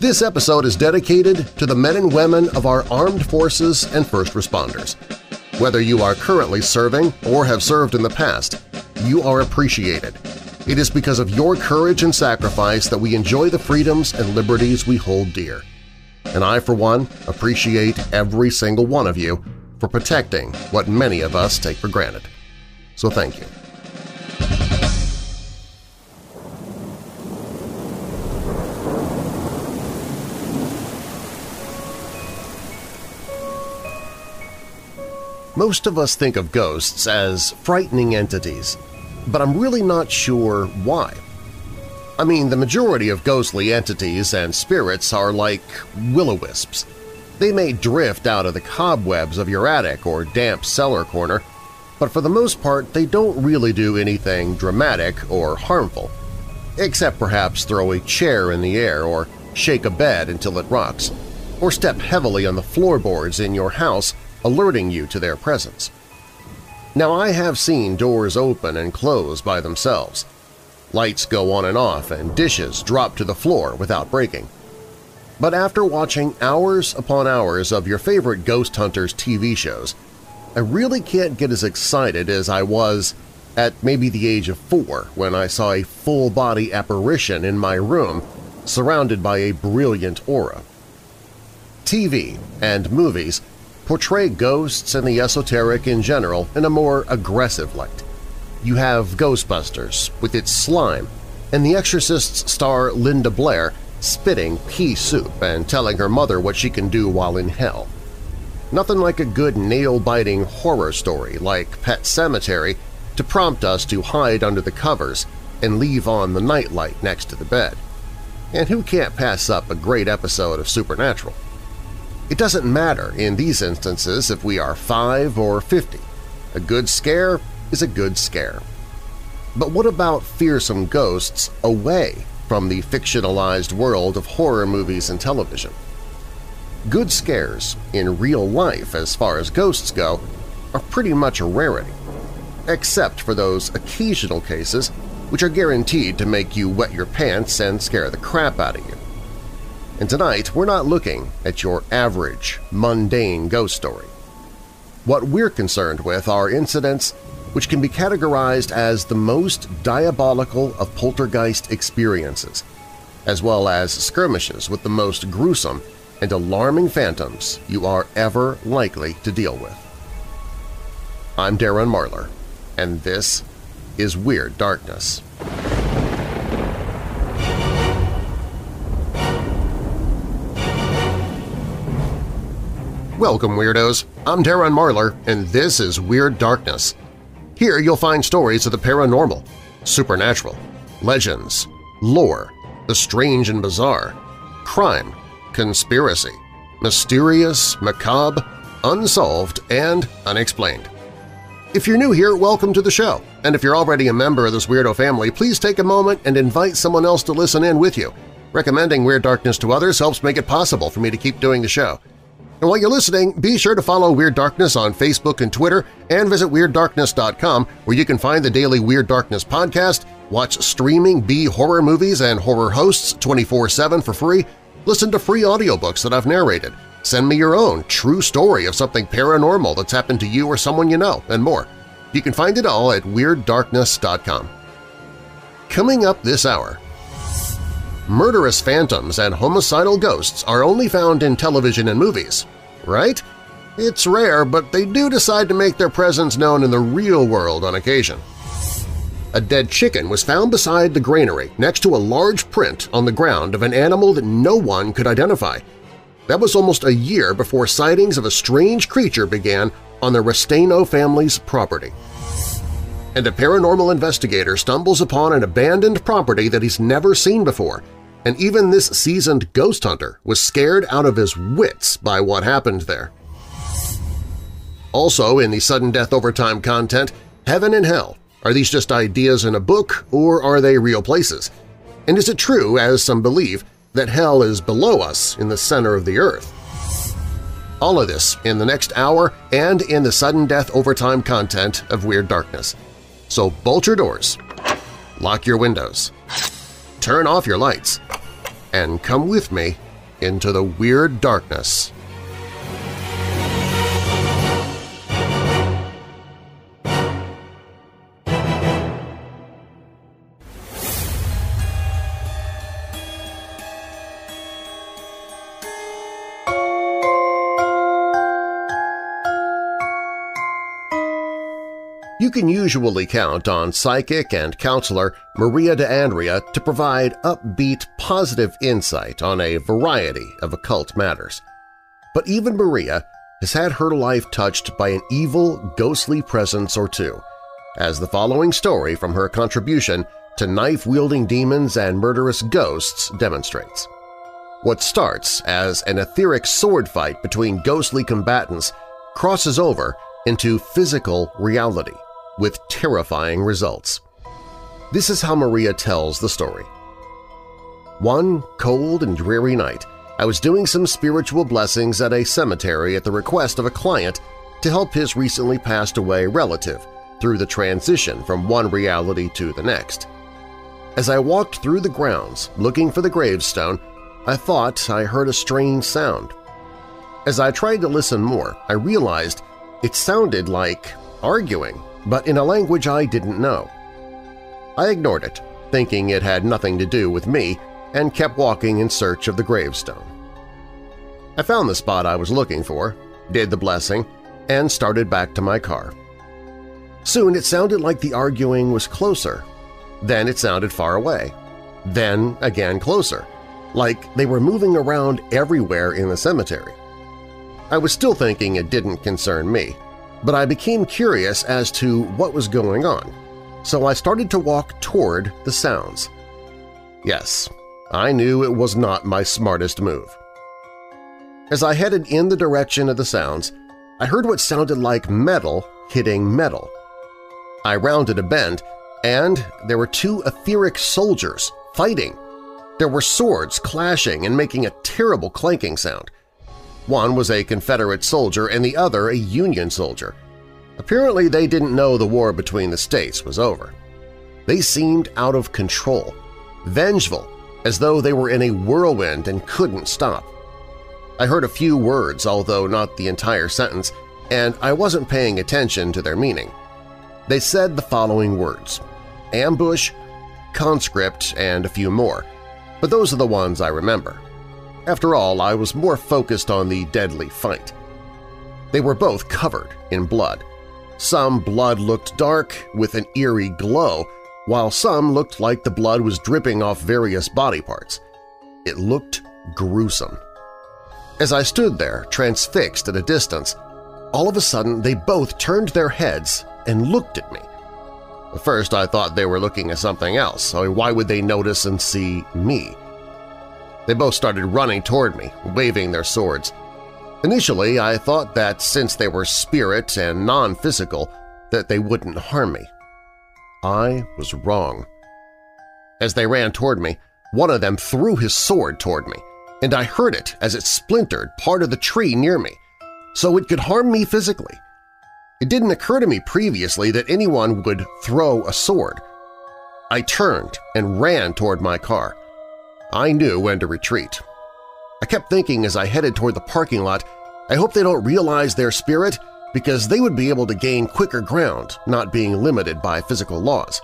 This episode is dedicated to the men and women of our armed forces and first responders. Whether you are currently serving or have served in the past, you are appreciated. It is because of your courage and sacrifice that we enjoy the freedoms and liberties we hold dear. And I, for one, appreciate every single one of you for protecting what many of us take for granted. So thank you. Most of us think of ghosts as frightening entities, but I'm really not sure why. I mean, the majority of ghostly entities and spirits are like will-o-wisps. They may drift out of the cobwebs of your attic or damp cellar corner, but for the most part they don't really do anything dramatic or harmful, except perhaps throw a chair in the air or shake a bed until it rocks, or step heavily on the floorboards in your house alerting you to their presence. Now I have seen doors open and close by themselves. Lights go on and off and dishes drop to the floor without breaking. But after watching hours upon hours of your favorite ghost hunters TV shows, I really can't get as excited as I was at maybe the age of four when I saw a full-body apparition in my room surrounded by a brilliant aura. TV and movies portray ghosts and the esoteric in general in a more aggressive light. You have Ghostbusters with its slime, and The Exorcist's star Linda Blair spitting pea soup and telling her mother what she can do while in hell. Nothing like a good nail-biting horror story like Pet Sematary to prompt us to hide under the covers and leave on the nightlight next to the bed. And who can't pass up a great episode of Supernatural? It doesn't matter in these instances if we are 5 or 50. A good scare is a good scare. But what about fearsome ghosts away from the fictionalized world of horror movies and television? Good scares, in real life as far as ghosts go, are pretty much a rarity, except for those occasional cases which are guaranteed to make you wet your pants and scare the crap out of you. And tonight we're not looking at your average, mundane ghost story. What we're concerned with are incidents which can be categorized as the most diabolical of poltergeist experiences, as well as skirmishes with the most gruesome and alarming phantoms you are ever likely to deal with. I'm Darren Marlar, and this is Weird Darkness. Welcome, Weirdos! I'm Darren Marlar, and this is Weird Darkness. Here you'll find stories of the paranormal, supernatural, legends, lore, the strange and bizarre, crime, conspiracy, mysterious, macabre, unsolved, and unexplained. If you're new here, welcome to the show, and if you're already a member of this weirdo family, please take a moment and invite someone else to listen in with you. Recommending Weird Darkness to others helps make it possible for me to keep doing the show. And while you're listening, be sure to follow Weird Darkness on Facebook and Twitter and visit WeirdDarkness.com where you can find the daily Weird Darkness podcast, watch streaming B-horror movies and horror hosts 24-7 for free, listen to free audiobooks that I've narrated, send me your own true story of something paranormal that's happened to you or someone you know, and more. You can find it all at WeirdDarkness.com. Coming up this hour, murderous phantoms and homicidal ghosts are only found in television and movies, right? It's rare, but they do decide to make their presence known in the real world on occasion. A dead chicken was found beside the granary next to a large print on the ground of an animal that no one could identify. That was almost a year before sightings of a strange creature began on the Restaino family's property. And a paranormal investigator stumbles upon an abandoned property that he's never seen before and even this seasoned ghost hunter was scared out of his wits by what happened there. Also in the sudden death overtime content, heaven and hell, are these just ideas in a book or are they real places? And is it true, as some believe, that hell is below us in the center of the earth? All of this in the next hour and in the sudden death overtime content of Weird Darkness. So bolt your doors, lock your windows, turn off your lights, and come with me into the Weird Darkness. You can usually count on psychic and counselor Maria de Andrea to provide upbeat, positive insight on a variety of occult matters. But even Maria has had her life touched by an evil, ghostly presence or two, as the following story from her contribution to knife-wielding demons and murderous ghosts demonstrates. What starts as an etheric sword fight between ghostly combatants crosses over into physical reality with terrifying results. This is how Maria tells the story. One cold and dreary night, I was doing some spiritual blessings at a cemetery at the request of a client to help his recently passed away relative through the transition from one reality to the next. As I walked through the grounds looking for the gravestone, I thought I heard a strange sound. As I tried to listen more, I realized it sounded like arguing but in a language I didn't know. I ignored it, thinking it had nothing to do with me, and kept walking in search of the gravestone. I found the spot I was looking for, did the blessing, and started back to my car. Soon it sounded like the arguing was closer. Then it sounded far away. Then again closer, like they were moving around everywhere in the cemetery. I was still thinking it didn't concern me, but I became curious as to what was going on, so I started to walk toward the sounds. Yes, I knew it was not my smartest move. As I headed in the direction of the sounds, I heard what sounded like metal hitting metal. I rounded a bend, and there were two etheric soldiers fighting. There were swords clashing and making a terrible clanking sound. One was a Confederate soldier and the other a Union soldier. Apparently they didn't know the war between the states was over. They seemed out of control, vengeful, as though they were in a whirlwind and couldn't stop. I heard a few words, although not the entire sentence, and I wasn't paying attention to their meaning. They said the following words, ambush, conscript, and a few more, but those are the ones I remember. After all, I was more focused on the deadly fight. They were both covered in blood. Some blood looked dark with an eerie glow, while some looked like the blood was dripping off various body parts. It looked gruesome. As I stood there, transfixed at a distance, all of a sudden they both turned their heads and looked at me. At first I thought they were looking at something else, so why would they notice and see me? They both started running toward me, waving their swords. Initially, I thought that since they were spirit and non-physical, that they wouldn't harm me. I was wrong. As they ran toward me, one of them threw his sword toward me, and I heard it as it splintered part of the tree near me, so it could harm me physically. It didn't occur to me previously that anyone would throw a sword. I turned and ran toward my car. I knew when to retreat. I kept thinking as I headed toward the parking lot, I hope they don't realize they're spirit because they would be able to gain quicker ground, not being limited by physical laws.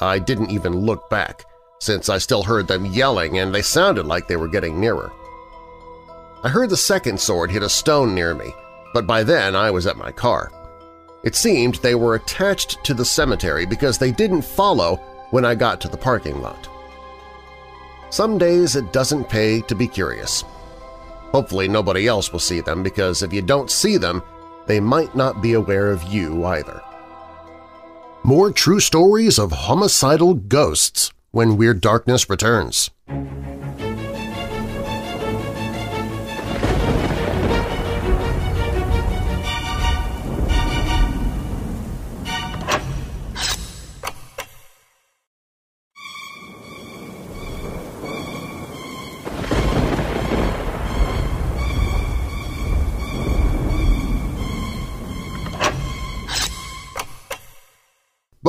I didn't even look back, since I still heard them yelling and they sounded like they were getting nearer. I heard the second sword hit a stone near me, but by then I was at my car. It seemed they were attached to the cemetery because they didn't follow when I got to the parking lot. Some days it doesn't pay to be curious. Hopefully nobody else will see them because if you don't see them, they might not be aware of you either. More true stories of homicidal ghosts when Weird Darkness returns.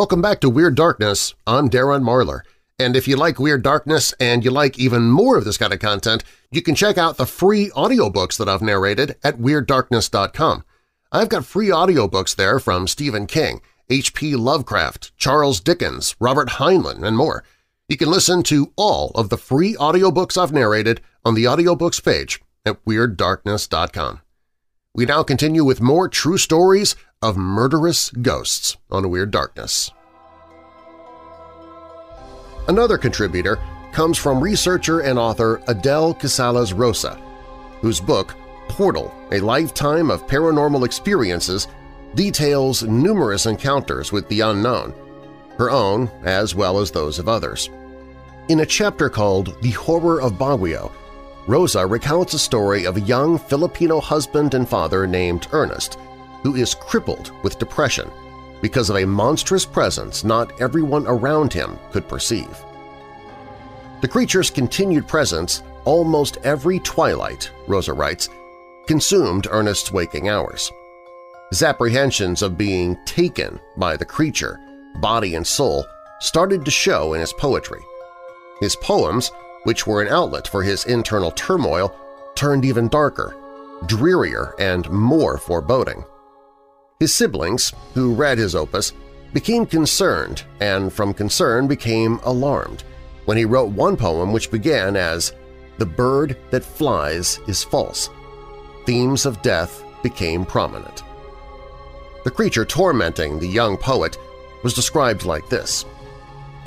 Welcome back to Weird Darkness. I'm Darren Marlar, And if you like Weird Darkness and you like even more of this kind of content, you can check out the free audiobooks that I've narrated at WeirdDarkness.com. I've got free audiobooks there from Stephen King, H.P. Lovecraft, Charles Dickens, Robert Heinlein, and more. You can listen to all of the free audiobooks I've narrated on the audiobooks page at WeirdDarkness.com. We now continue with more true stories of murderous ghosts on Weird Darkness. Another contributor comes from researcher and author Adele Casales Rosa, whose book Portal, A Lifetime of Paranormal Experiences details numerous encounters with the unknown, her own as well as those of others. In a chapter called The Horror of Baguio, Rosa recounts a story of a young Filipino husband and father named Ernest who is crippled with depression because of a monstrous presence not everyone around him could perceive. The creature's continued presence almost every twilight, Rosa writes, consumed Ernest's waking hours. His apprehensions of being taken by the creature, body and soul, started to show in his poetry. His poems, which were an outlet for his internal turmoil, turned even darker, drearier, and more foreboding. His siblings, who read his opus, became concerned and from concern became alarmed when he wrote one poem which began as The bird that flies is false. Themes of death became prominent. The creature tormenting the young poet was described like this.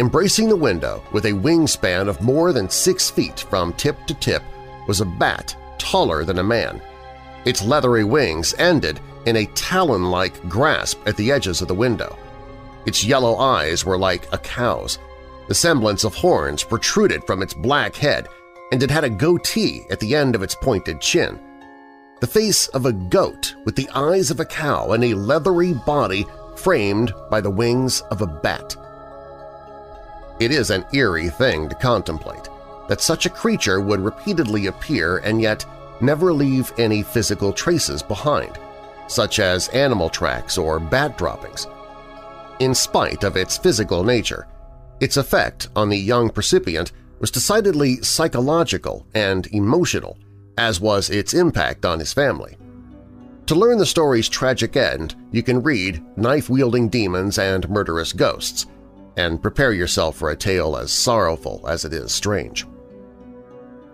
Embracing the window with a wingspan of more than six feet from tip to tip was a bat taller than a man. Its leathery wings ended in a talon-like grasp at the edges of the window. Its yellow eyes were like a cow's. The semblance of horns protruded from its black head, and it had a goatee at the end of its pointed chin. The face of a goat with the eyes of a cow and a leathery body framed by the wings of a bat. It is an eerie thing to contemplate, that such a creature would repeatedly appear and yet never leave any physical traces behind such as animal tracks or bat droppings. In spite of its physical nature, its effect on the young percipient was decidedly psychological and emotional, as was its impact on his family. To learn the story's tragic end, you can read Knife-Wielding Demons and Murderous Ghosts, and prepare yourself for a tale as sorrowful as it is strange.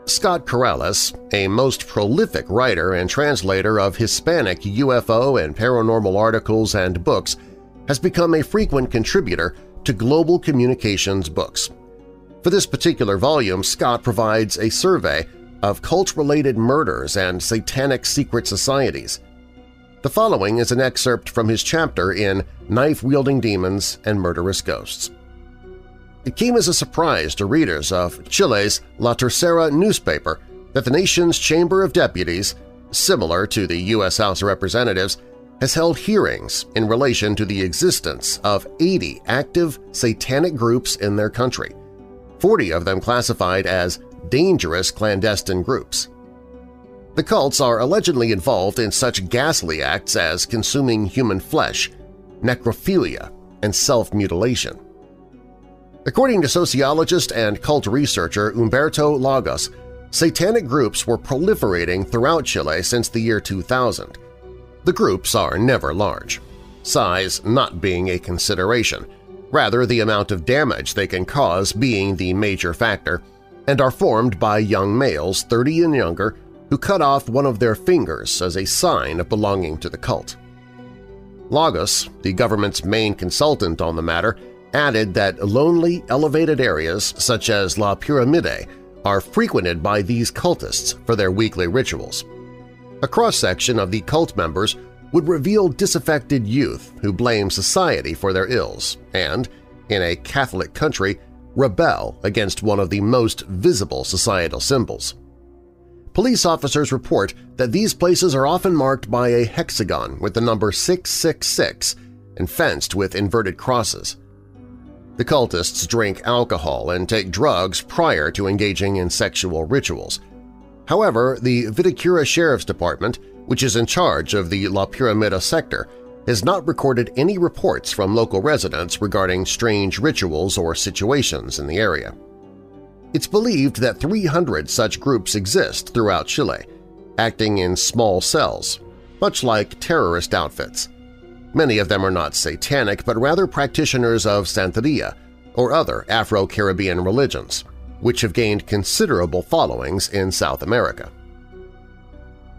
Scott Corrales, a most prolific writer and translator of Hispanic UFO and paranormal articles and books, has become a frequent contributor to Global Communications books. For this particular volume, Scott provides a survey of cult-related murders and satanic secret societies. The following is an excerpt from his chapter in Knife-Wielding Demons and Murderous Ghosts. It came as a surprise to readers of Chile's La Tercera newspaper that the nation's Chamber of Deputies, similar to the U.S. House of Representatives, has held hearings in relation to the existence of 80 active satanic groups in their country, 40 of them classified as dangerous clandestine groups. The cults are allegedly involved in such ghastly acts as consuming human flesh, necrophilia, and self-mutilation. According to sociologist and cult researcher Humberto Lagos, satanic groups were proliferating throughout Chile since the year 2000. The groups are never large, size not being a consideration, rather the amount of damage they can cause being the major factor, and are formed by young males 30 and younger who cut off one of their fingers as a sign of belonging to the cult. Lagos, the government's main consultant on the matter, added that lonely, elevated areas such as La Piramide are frequented by these cultists for their weekly rituals. A cross-section of the cult members would reveal disaffected youth who blame society for their ills and, in a Catholic country, rebel against one of the most visible societal symbols. Police officers report that these places are often marked by a hexagon with the number 666 and fenced with inverted crosses. The cultists drink alcohol and take drugs prior to engaging in sexual rituals. However, the Vitacura Sheriff's Department, which is in charge of the La Piramide sector, has not recorded any reports from local residents regarding strange rituals or situations in the area. It's believed that 300 such groups exist throughout Chile, acting in small cells, much like terrorist outfits. Many of them are not satanic but rather practitioners of Santeria or other Afro-Caribbean religions, which have gained considerable followings in South America.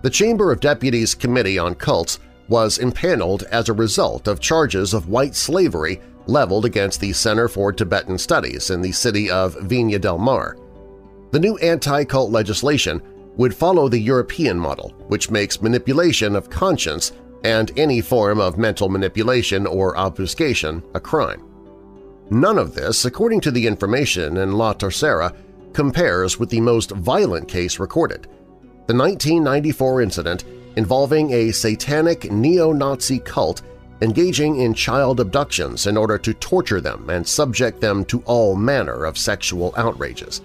The Chamber of Deputies Committee on Cults was impaneled as a result of charges of white slavery leveled against the Center for Tibetan Studies in the city of Viña del Mar. The new anti-cult legislation would follow the European model, which makes manipulation of conscience and any form of mental manipulation or obfuscation a crime. None of this, according to the information in La Tercera, compares with the most violent case recorded, the 1994 incident involving a satanic neo-Nazi cult engaging in child abductions in order to torture them and subject them to all manner of sexual outrages.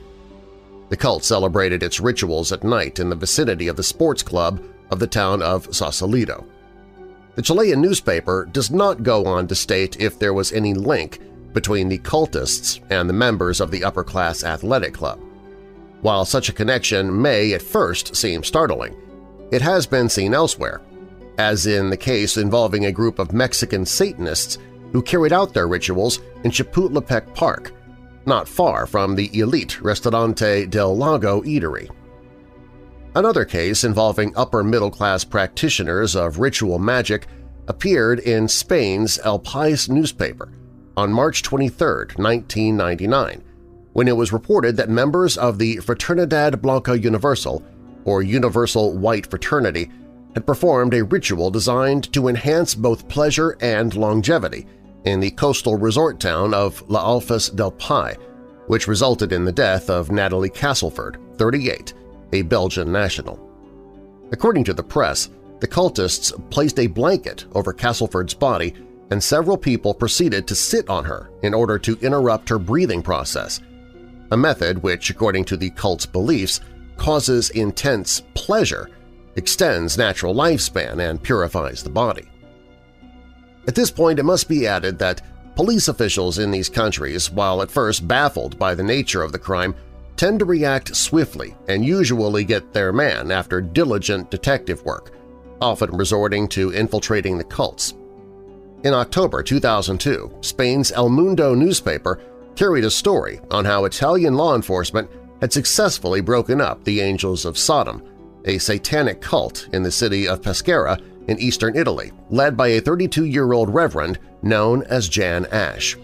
The cult celebrated its rituals at night in the vicinity of the sports club of the town of Sausalito. The Chilean newspaper does not go on to state if there was any link between the cultists and the members of the upper-class athletic club. While such a connection may at first seem startling, it has been seen elsewhere, as in the case involving a group of Mexican Satanists who carried out their rituals in Chapultepec Park, not far from the elite Restaurante del Lago eatery. Another case involving upper-middle-class practitioners of ritual magic appeared in Spain's El País newspaper on March 23, 1999, when it was reported that members of the Fraternidad Blanca Universal, or Universal White Fraternity, had performed a ritual designed to enhance both pleasure and longevity in the coastal resort town of La Alfàs del Pi, which resulted in the death of Natalie Castleford, 38, a Belgian national. According to the press, the cultists placed a blanket over Castleford's body and several people proceeded to sit on her in order to interrupt her breathing process, a method which, according to the cult's beliefs, causes intense pleasure, extends natural lifespan, and purifies the body. At this point, it must be added that police officials in these countries, while at first baffled by the nature of the crime, tend to react swiftly and usually get their man after diligent detective work, often resorting to infiltrating the cults. In October 2002, Spain's El Mundo newspaper carried a story on how Italian law enforcement had successfully broken up the Angels of Sodom, a satanic cult in the city of Pescara in eastern Italy, led by a 32-year-old reverend known as Jan Ash.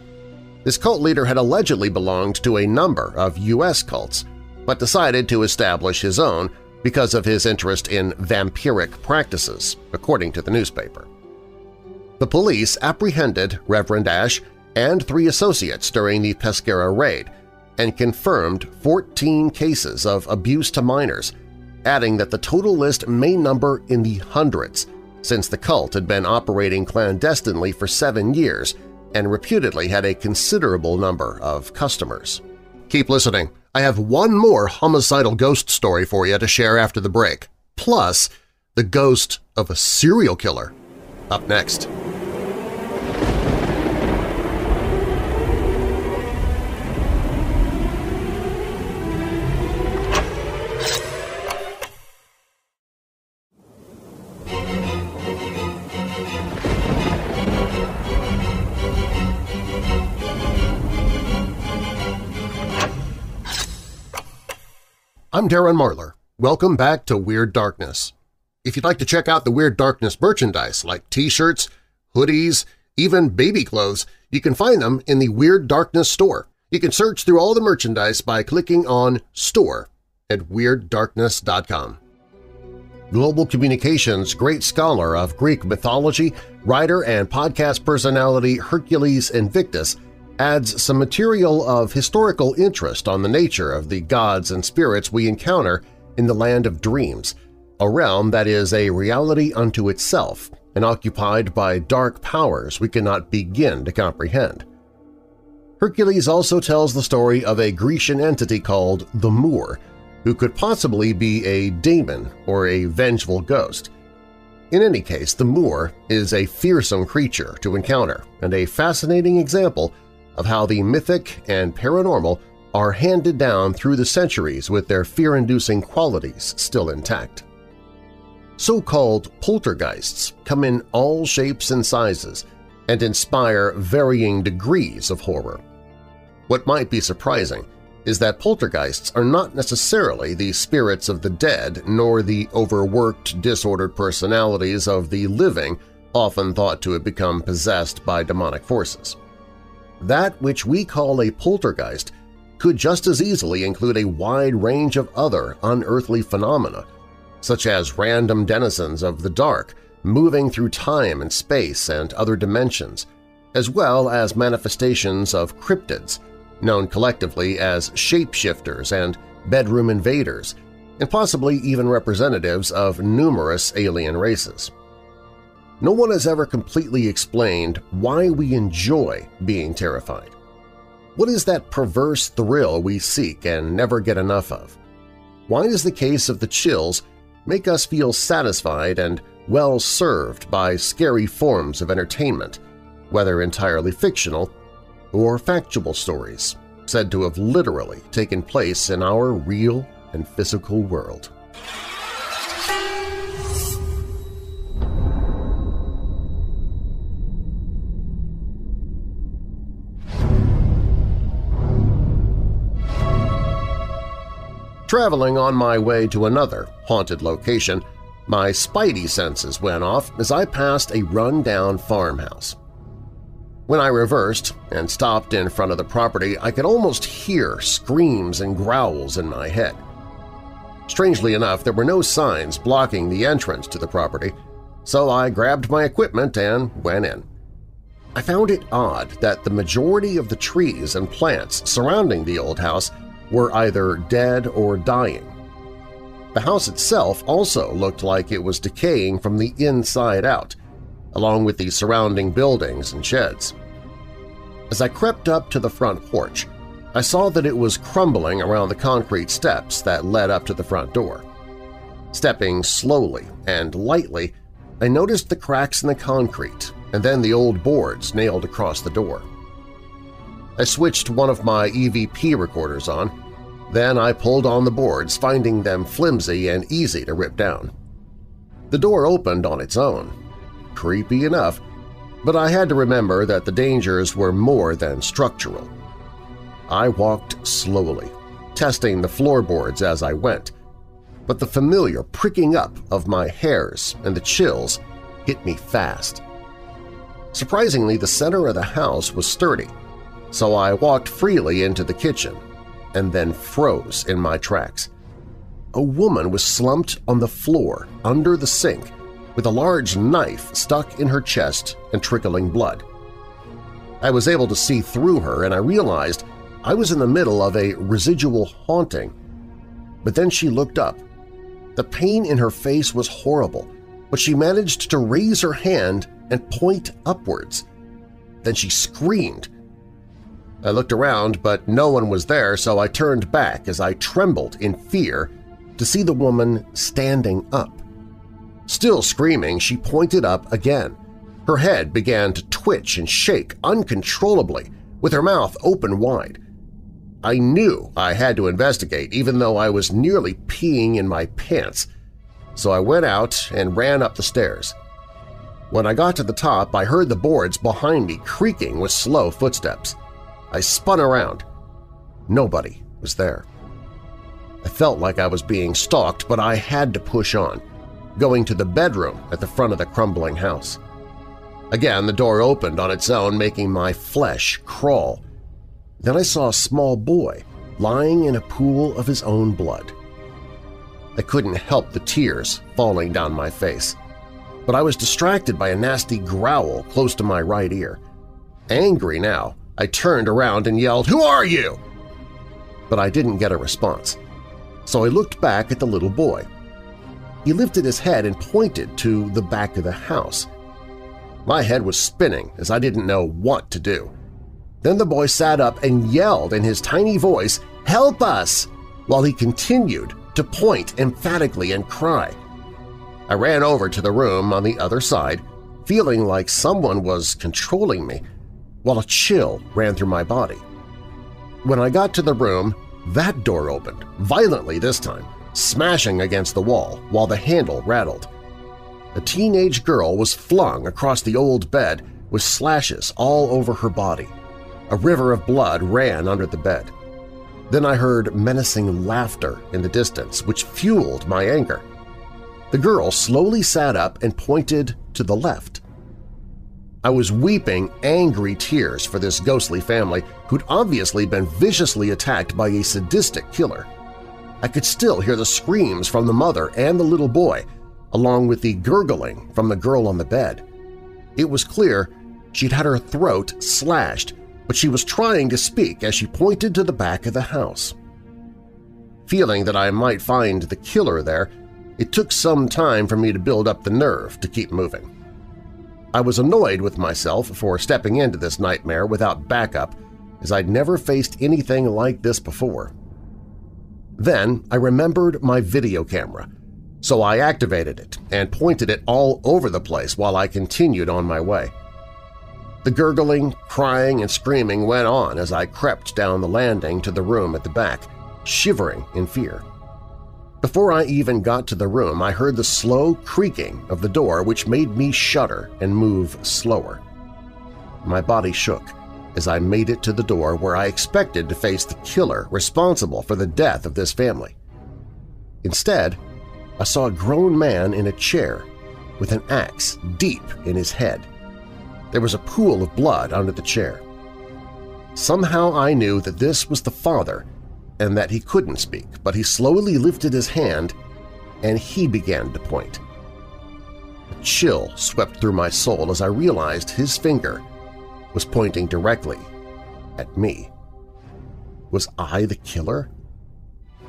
This cult leader had allegedly belonged to a number of U.S. cults, but decided to establish his own because of his interest in vampiric practices, according to the newspaper. The police apprehended Reverend Ash and three associates during the Pescara raid and confirmed 14 cases of abuse to minors, adding that the total list may number in the hundreds since the cult had been operating clandestinely for seven years and reputedly had a considerable number of customers. Keep listening. I have one more homicidal ghost story for you to share after the break, plus the ghost of a serial killer. Up next. I'm Darren Marlar. Welcome back to Weird Darkness. If you'd like to check out the Weird Darkness merchandise like t-shirts, hoodies, even baby clothes, you can find them in the Weird Darkness store. You can search through all the merchandise by clicking on Store at WeirdDarkness.com. Global Communications great scholar of Greek mythology, writer and podcast personality Hercules Invictus adds some material of historical interest on the nature of the gods and spirits we encounter in the Land of Dreams, a realm that is a reality unto itself and occupied by dark powers we cannot begin to comprehend. Hercules also tells the story of a Grecian entity called the Moor, who could possibly be a daemon or a vengeful ghost. In any case, the Moor is a fearsome creature to encounter and a fascinating example of how the mythic and paranormal are handed down through the centuries with their fear-inducing qualities still intact. So-called poltergeists come in all shapes and sizes and inspire varying degrees of horror. What might be surprising is that poltergeists are not necessarily the spirits of the dead nor the overworked, disordered personalities of the living often thought to have become possessed by demonic forces. That which we call a poltergeist could just as easily include a wide range of other unearthly phenomena, such as random denizens of the dark moving through time and space and other dimensions, as well as manifestations of cryptids, known collectively as shapeshifters and bedroom invaders, and possibly even representatives of numerous alien races. No one has ever completely explained why we enjoy being terrified. What is that perverse thrill we seek and never get enough of? Why does the case of the chills make us feel satisfied and well-served by scary forms of entertainment, whether entirely fictional or factual stories, said to have literally taken place in our real and physical world. Traveling on my way to another haunted location, my spidey senses went off as I passed a run-down farmhouse. When I reversed and stopped in front of the property, I could almost hear screams and growls in my head. Strangely enough, there were no signs blocking the entrance to the property, so I grabbed my equipment and went in. I found it odd that the majority of the trees and plants surrounding the old house were either dead or dying. The house itself also looked like it was decaying from the inside out, along with the surrounding buildings and sheds. As I crept up to the front porch, I saw that it was crumbling around the concrete steps that led up to the front door. Stepping slowly and lightly, I noticed the cracks in the concrete and then the old boards nailed across the door. I switched one of my EVP recorders on. Then I pulled on the boards, finding them flimsy and easy to rip down. The door opened on its own, creepy enough, but I had to remember that the dangers were more than structural. I walked slowly, testing the floorboards as I went, but the familiar pricking up of my hairs and the chills hit me fast. Surprisingly, the center of the house was sturdy, so I walked freely into the kitchen and then froze in my tracks. A woman was slumped on the floor under the sink with a large knife stuck in her chest and trickling blood. I was able to see through her and I realized I was in the middle of a residual haunting. But then she looked up. The pain in her face was horrible, but she managed to raise her hand and point upwards. Then she screamed. I looked around, but no one was there, so I turned back as I trembled in fear to see the woman standing up. Still screaming, she pointed up again. Her head began to twitch and shake uncontrollably, with her mouth open wide. I knew I had to investigate even though I was nearly peeing in my pants, so I went out and ran up the stairs. When I got to the top, I heard the boards behind me creaking with slow footsteps. I spun around. Nobody was there. I felt like I was being stalked, but I had to push on going to the bedroom at the front of the crumbling house. Again, the door opened on its own, making my flesh crawl. Then I saw a small boy lying in a pool of his own blood. I couldn't help the tears falling down my face, but I was distracted by a nasty growl close to my right ear. Angry now, I turned around and yelled, "'Who are you?' But I didn't get a response, so I looked back at the little boy. He lifted his head and pointed to the back of the house. My head was spinning as I didn't know what to do. Then the boy sat up and yelled in his tiny voice, "'Help us!' while he continued to point emphatically and cry. I ran over to the room on the other side, feeling like someone was controlling me, while a chill ran through my body. When I got to the room, that door opened, violently this time, smashing against the wall while the handle rattled. A teenage girl was flung across the old bed with slashes all over her body. A river of blood ran under the bed. Then I heard menacing laughter in the distance, which fueled my anger. The girl slowly sat up and pointed to the left. I was weeping angry tears for this ghostly family who'd obviously been viciously attacked by a sadistic killer. I could still hear the screams from the mother and the little boy, along with the gurgling from the girl on the bed. It was clear she'd had her throat slashed, but she was trying to speak as she pointed to the back of the house. Feeling that I might find the killer there, it took some time for me to build up the nerve to keep moving. I was annoyed with myself for stepping into this nightmare without backup, as I'd never faced anything like this before. Then I remembered my video camera, so I activated it and pointed it all over the place while I continued on my way. The gurgling, crying, and screaming went on as I crept down the landing to the room at the back, shivering in fear. Before I even got to the room, I heard the slow creaking of the door which made me shudder and move slower. My body shook as I made it to the door where I expected to face the killer responsible for the death of this family. Instead, I saw a grown man in a chair with an axe deep in his head. There was a pool of blood under the chair. Somehow I knew that this was the father and that he couldn't speak, but he slowly lifted his hand and he began to point. A chill swept through my soul as I realized his finger was pointing directly at me. Was I the killer?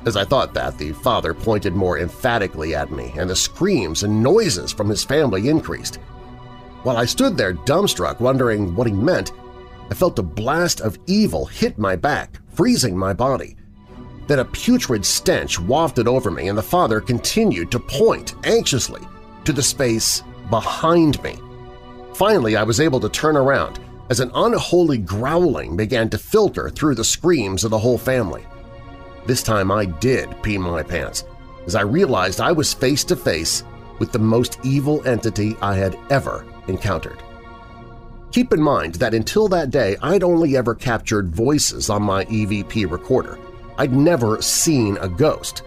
As I thought that, the father pointed more emphatically at me, and the screams and noises from his family increased. While I stood there dumbstruck, wondering what he meant, I felt a blast of evil hit my back, freezing my body. Then a putrid stench wafted over me and the father continued to point anxiously to the space behind me. Finally, I was able to turn around as an unholy growling began to filter through the screams of the whole family. This time I did pee my pants, as I realized I was face to face with the most evil entity I had ever encountered. Keep in mind that until that day I'd only ever captured voices on my EVP recorder, I'd never seen a ghost.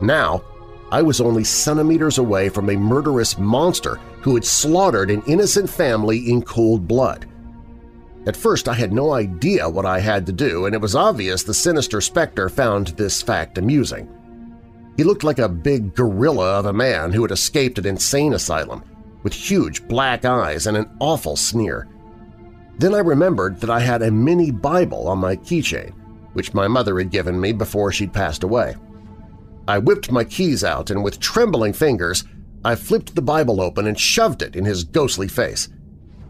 Now, I was only centimeters away from a murderous monster who had slaughtered an innocent family in cold blood. At first I had no idea what I had to do, and it was obvious the sinister specter found this fact amusing. He looked like a big gorilla of a man who had escaped an insane asylum, with huge black eyes and an awful sneer. Then I remembered that I had a mini Bible on my keychain, which my mother had given me before she'd passed away. I whipped my keys out and with trembling fingers I flipped the Bible open and shoved it in his ghostly face.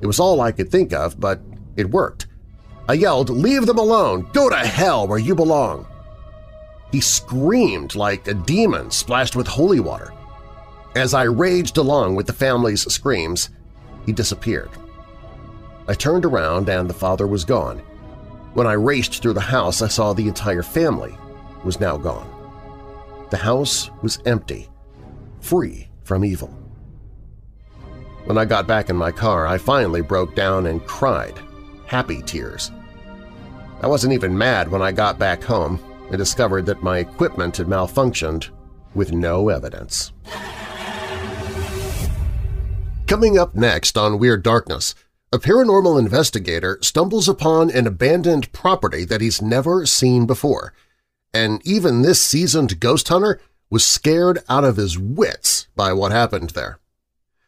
It was all I could think of, but it worked. I yelled, "'Leave them alone! Go to hell where you belong!' He screamed like a demon splashed with holy water. As I raged along with the family's screams, he disappeared. I turned around and the father was gone, when I raced through the house, I saw the entire family was now gone. The house was empty, free from evil. When I got back in my car, I finally broke down and cried, happy tears. I wasn't even mad when I got back home and discovered that my equipment had malfunctioned with no evidence. Coming up next on Weird Darkness, a paranormal investigator stumbles upon an abandoned property that he's never seen before, and even this seasoned ghost hunter was scared out of his wits by what happened there.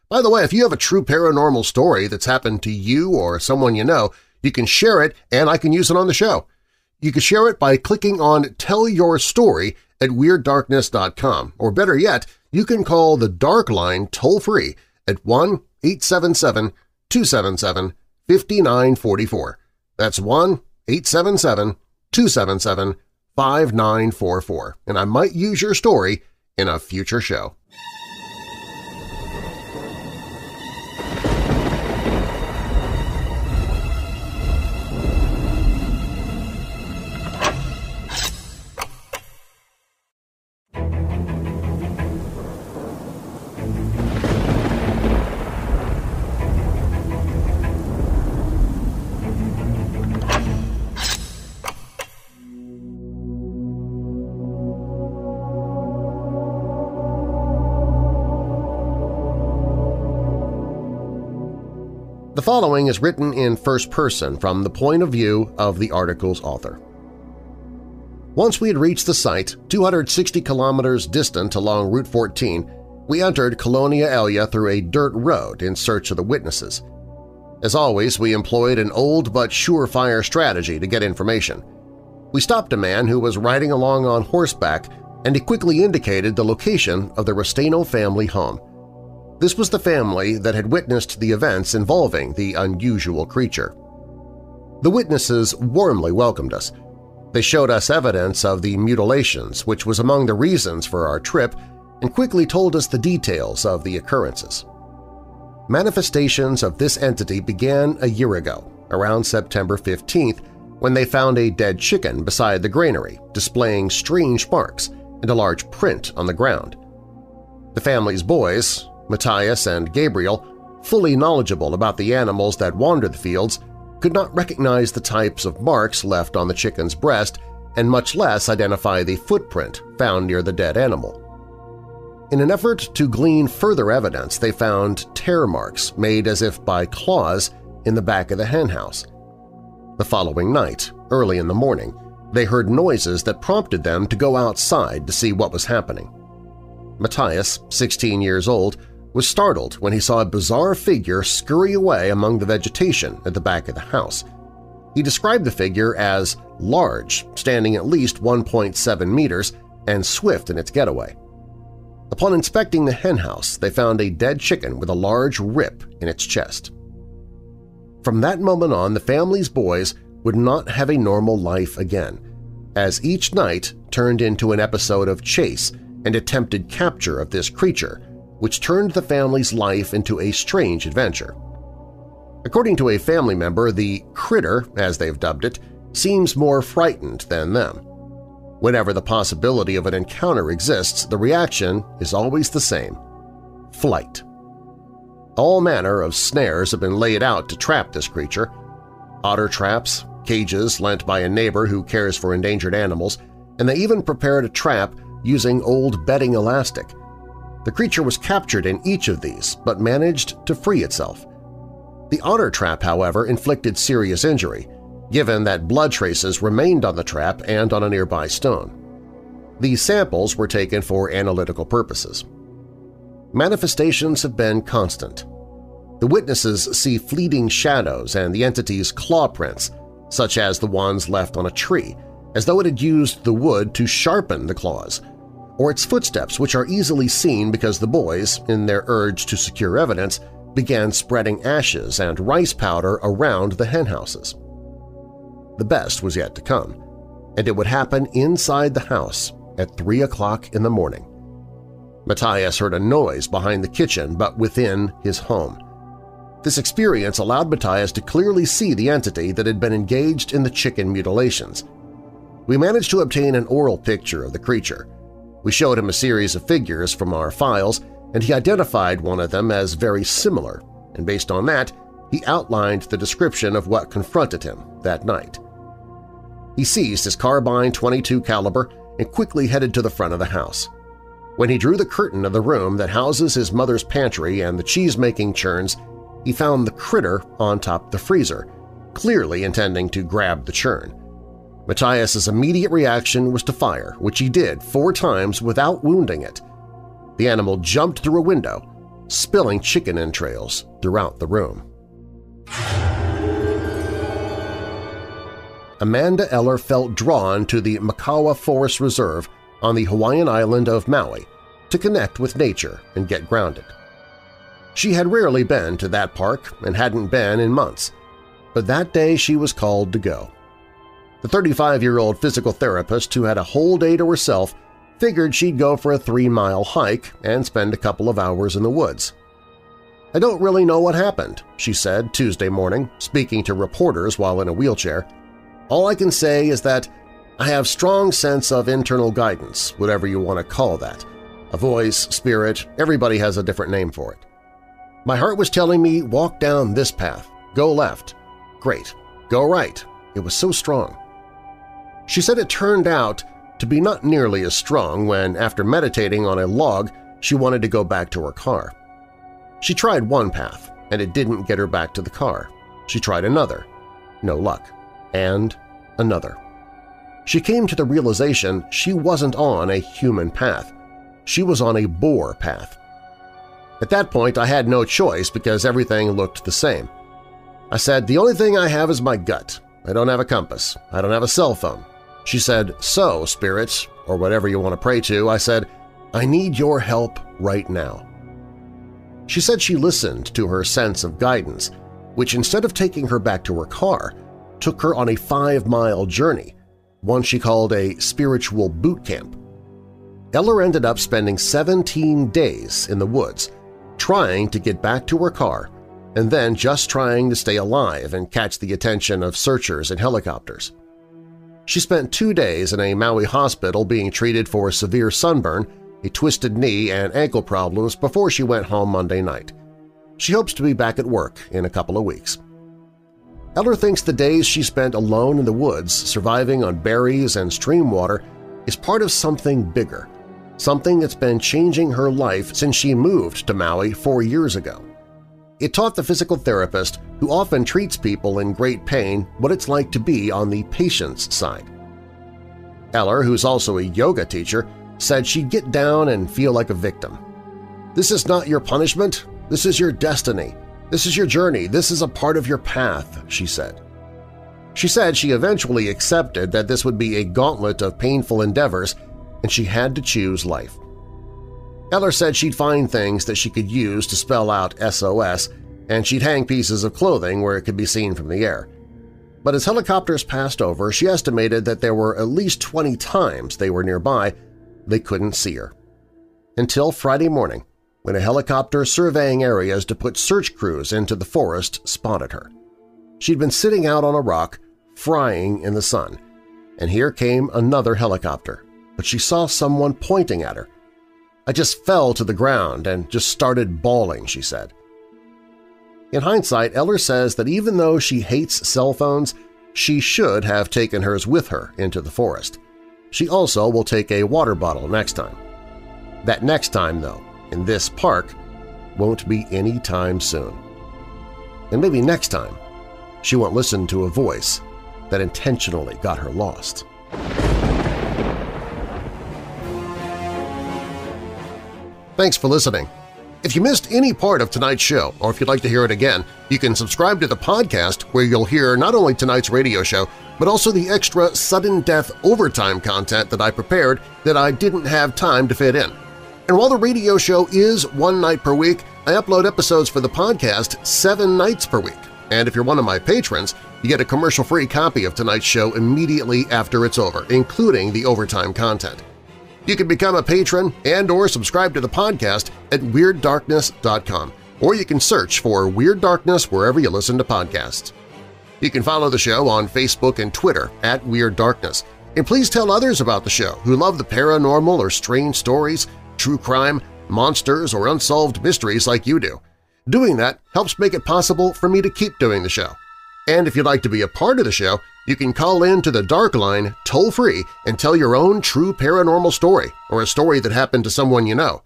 By the way, if you have a true paranormal story that's happened to you or someone you know, you can share it and I can use it on the show. You can share it by clicking on Tell Your Story at WeirdDarkness.com, or better yet, you can call the Dark Line toll-free at 1-877 277-5944. That's 1-877-277-5944, and I might use your story in a future show. Following is written in first person from the point of view of the article's author. Once we had reached the site, 260 kilometers distant along Route 14, we entered Colonia Elia through a dirt road in search of the witnesses. As always, we employed an old but surefire strategy to get information. We stopped a man who was riding along on horseback and he quickly indicated the location of the Restaino family home. This was the family that had witnessed the events involving the unusual creature. The witnesses warmly welcomed us. They showed us evidence of the mutilations, which was among the reasons for our trip, and quickly told us the details of the occurrences. Manifestations of this entity began a year ago, around September 15th, when they found a dead chicken beside the granary displaying strange marks and a large print on the ground. The family's boys, Matthias and Gabriel, fully knowledgeable about the animals that wander the fields, could not recognize the types of marks left on the chicken's breast and much less identify the footprint found near the dead animal. In an effort to glean further evidence, they found tear marks made as if by claws in the back of the henhouse. The following night, early in the morning, they heard noises that prompted them to go outside to see what was happening. Matthias, 16 years old, was startled when he saw a bizarre figure scurry away among the vegetation at the back of the house. He described the figure as large, standing at least 1.7 meters, and swift in its getaway. Upon inspecting the henhouse, they found a dead chicken with a large rip in its chest. From that moment on, the family's boys would not have a normal life again, as each night turned into an episode of chase and attempted capture of this creature which turned the family's life into a strange adventure. According to a family member, the critter, as they've dubbed it, seems more frightened than them. Whenever the possibility of an encounter exists, the reaction is always the same – flight. All manner of snares have been laid out to trap this creature – otter traps, cages lent by a neighbor who cares for endangered animals, and they even prepared a trap using old bedding elastic – the creature was captured in each of these, but managed to free itself. The otter trap, however, inflicted serious injury, given that blood traces remained on the trap and on a nearby stone. These samples were taken for analytical purposes. Manifestations have been constant. The witnesses see fleeting shadows and the entity's claw prints, such as the ones left on a tree, as though it had used the wood to sharpen the claws, or its footsteps which are easily seen because the boys, in their urge to secure evidence, began spreading ashes and rice powder around the henhouses. The best was yet to come, and it would happen inside the house at 3 o'clock in the morning. Matthias heard a noise behind the kitchen but within his home. This experience allowed Matthias to clearly see the entity that had been engaged in the chicken mutilations. We managed to obtain an oral picture of the creature, we showed him a series of figures from our files, and he identified one of them as very similar, and based on that, he outlined the description of what confronted him that night. He seized his carbine 22 caliber and quickly headed to the front of the house. When he drew the curtain of the room that houses his mother's pantry and the cheese-making churns, he found the critter on top the freezer, clearly intending to grab the churn. Matthias's immediate reaction was to fire, which he did four times without wounding it. The animal jumped through a window, spilling chicken entrails throughout the room. Amanda Eller felt drawn to the Makawao Forest Reserve on the Hawaiian island of Maui to connect with nature and get grounded. She had rarely been to that park and hadn't been in months, but that day she was called to go. The 35-year-old physical therapist who had a whole day to herself figured she'd go for a three-mile hike and spend a couple of hours in the woods. I don't really know what happened, she said Tuesday morning, speaking to reporters while in a wheelchair. All I can say is that I have strong sense of internal guidance, whatever you want to call that. A voice, spirit, everybody has a different name for it. My heart was telling me, walk down this path, go left. Great. Go right. It was so strong. She said it turned out to be not nearly as strong when, after meditating on a log, she wanted to go back to her car. She tried one path, and it didn't get her back to the car. She tried another. No luck. And another. She came to the realization she wasn't on a human path. She was on a boar path. At that point, I had no choice because everything looked the same. I said, the only thing I have is my gut. I don't have a compass. I don't have a cell phone. She said, so, spirits, or whatever you want to pray to, I said, I need your help right now. She said she listened to her sense of guidance, which instead of taking her back to her car, took her on a five-mile journey, one she called a spiritual boot camp. Eller ended up spending 17 days in the woods, trying to get back to her car and then just trying to stay alive and catch the attention of searchers and helicopters. She spent two days in a Maui hospital being treated for a severe sunburn, a twisted knee, and ankle problems before she went home Monday night. She hopes to be back at work in a couple of weeks. Eller thinks the days she spent alone in the woods surviving on berries and stream water is part of something bigger, something that's been changing her life since she moved to Maui four years ago. It taught the physical therapist, who often treats people in great pain, what it's like to be on the patient's side. Eller, who's also a yoga teacher, said she'd get down and feel like a victim. This is not your punishment. This is your destiny. This is your journey. This is a part of your path, she said. She said she eventually accepted that this would be a gauntlet of painful endeavors and she had to choose life. Eller said she'd find things that she could use to spell out SOS, and she'd hang pieces of clothing where it could be seen from the air. But as helicopters passed over, she estimated that there were at least 20 times they were nearby they couldn't see her. Until Friday morning, when a helicopter surveying areas to put search crews into the forest spotted her. She'd been sitting out on a rock, frying in the sun, and here came another helicopter, but she saw someone pointing at her, I just fell to the ground and just started bawling, she said. In hindsight, Eller says that even though she hates cell phones, she should have taken hers with her into the forest. She also will take a water bottle next time. That next time, though, in this park, won't be any time soon. And maybe next time, she won't listen to a voice that intentionally got her lost. Thanks for listening. If you missed any part of tonight's show, or if you'd like to hear it again, you can subscribe to the podcast where you'll hear not only tonight's radio show, but also the extra sudden death overtime content that I prepared that I didn't have time to fit in. And while the radio show is one night per week, I upload episodes for the podcast seven nights per week. And if you're one of my patrons, you get a commercial-free copy of tonight's show immediately after it's over, including the overtime content. You can become a patron and or subscribe to the podcast at WeirdDarkness.com, or you can search for Weird Darkness wherever you listen to podcasts. You can follow the show on Facebook and Twitter at Weird Darkness, and please tell others about the show who love the paranormal or strange stories, true crime, monsters, or unsolved mysteries like you do. Doing that helps make it possible for me to keep doing the show. And if you'd like to be a part of the show, you can call in to the Dark Line toll-free and tell your own true paranormal story or a story that happened to someone you know.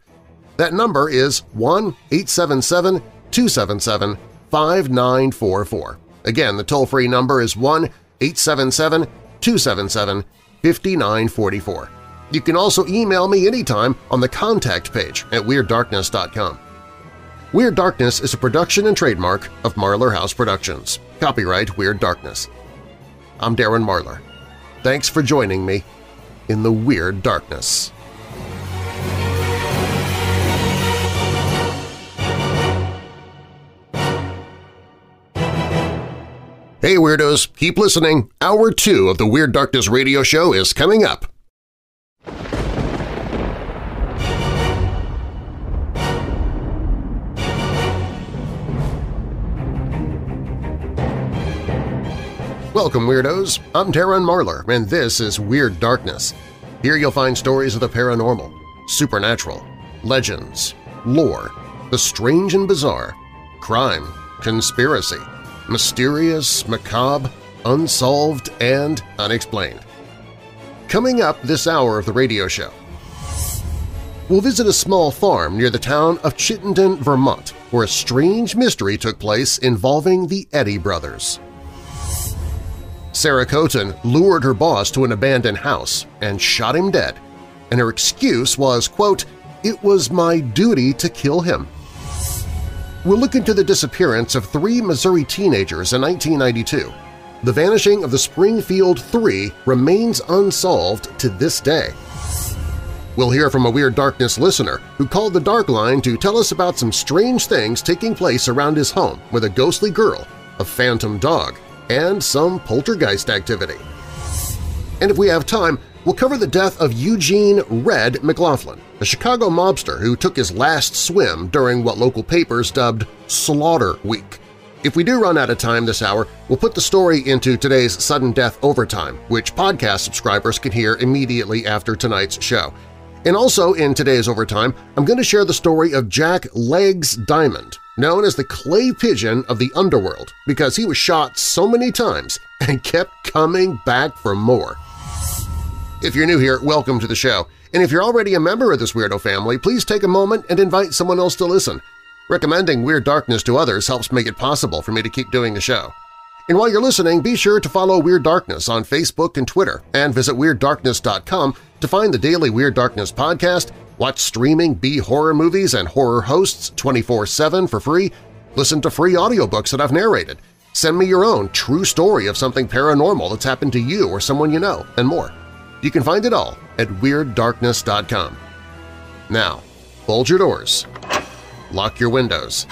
That number is 1-877-277-5944. Again, the toll-free number is 1-877-277-5944. You can also email me anytime on the contact page at WeirdDarkness.com. Weird Darkness is a production and trademark of Marlar House Productions. Copyright Weird Darkness. I'm Darren Marlar. Thanks for joining me in the Weird Darkness. Hey Weirdos, keep listening. Hour 2 of the Weird Darkness radio show is coming up. Welcome, Weirdos! I'm Darren Marlar, and this is Weird Darkness. Here you'll find stories of the paranormal, supernatural, legends, lore, the strange and bizarre, crime, conspiracy, mysterious, macabre, unsolved, and unexplained. Coming up this hour of the radio show, we'll visit a small farm near the town of Chittenden, Vermont, where a strange mystery took place involving the Eddy brothers. Sarah Coton lured her boss to an abandoned house and shot him dead, and her excuse was, quote, it was my duty to kill him. We'll look into the disappearance of three Missouri teenagers in 1992. The vanishing of the Springfield Three remains unsolved to this day. We'll hear from a Weird Darkness listener who called the Dark Line to tell us about some strange things taking place around his home with a ghostly girl, a phantom dog, and some poltergeist activity. And if we have time, we'll cover the death of Eugene Red McLaughlin, a Chicago mobster who took his last swim during what local papers dubbed Slaughter Week. If we do run out of time this hour, we'll put the story into today's Sudden Death Overtime, which podcast subscribers can hear immediately after tonight's show. And also in today's Overtime, I'm going to share the story of Jack Legs Diamond, known as the clay pigeon of the underworld because he was shot so many times and kept coming back for more. If you're new here, welcome to the show. And if you're already a member of this weirdo family, please take a moment and invite someone else to listen. Recommending Weird Darkness to others helps make it possible for me to keep doing the show. And while you're listening, be sure to follow Weird Darkness on Facebook and Twitter, and visit WeirdDarkness.com to find the daily Weird Darkness podcast, watch streaming B-horror movies and horror hosts 24-7 for free, listen to free audiobooks that I've narrated, send me your own true story of something paranormal that's happened to you or someone you know, and more. You can find it all at WeirdDarkness.com. Now, bulge your doors, lock your windows,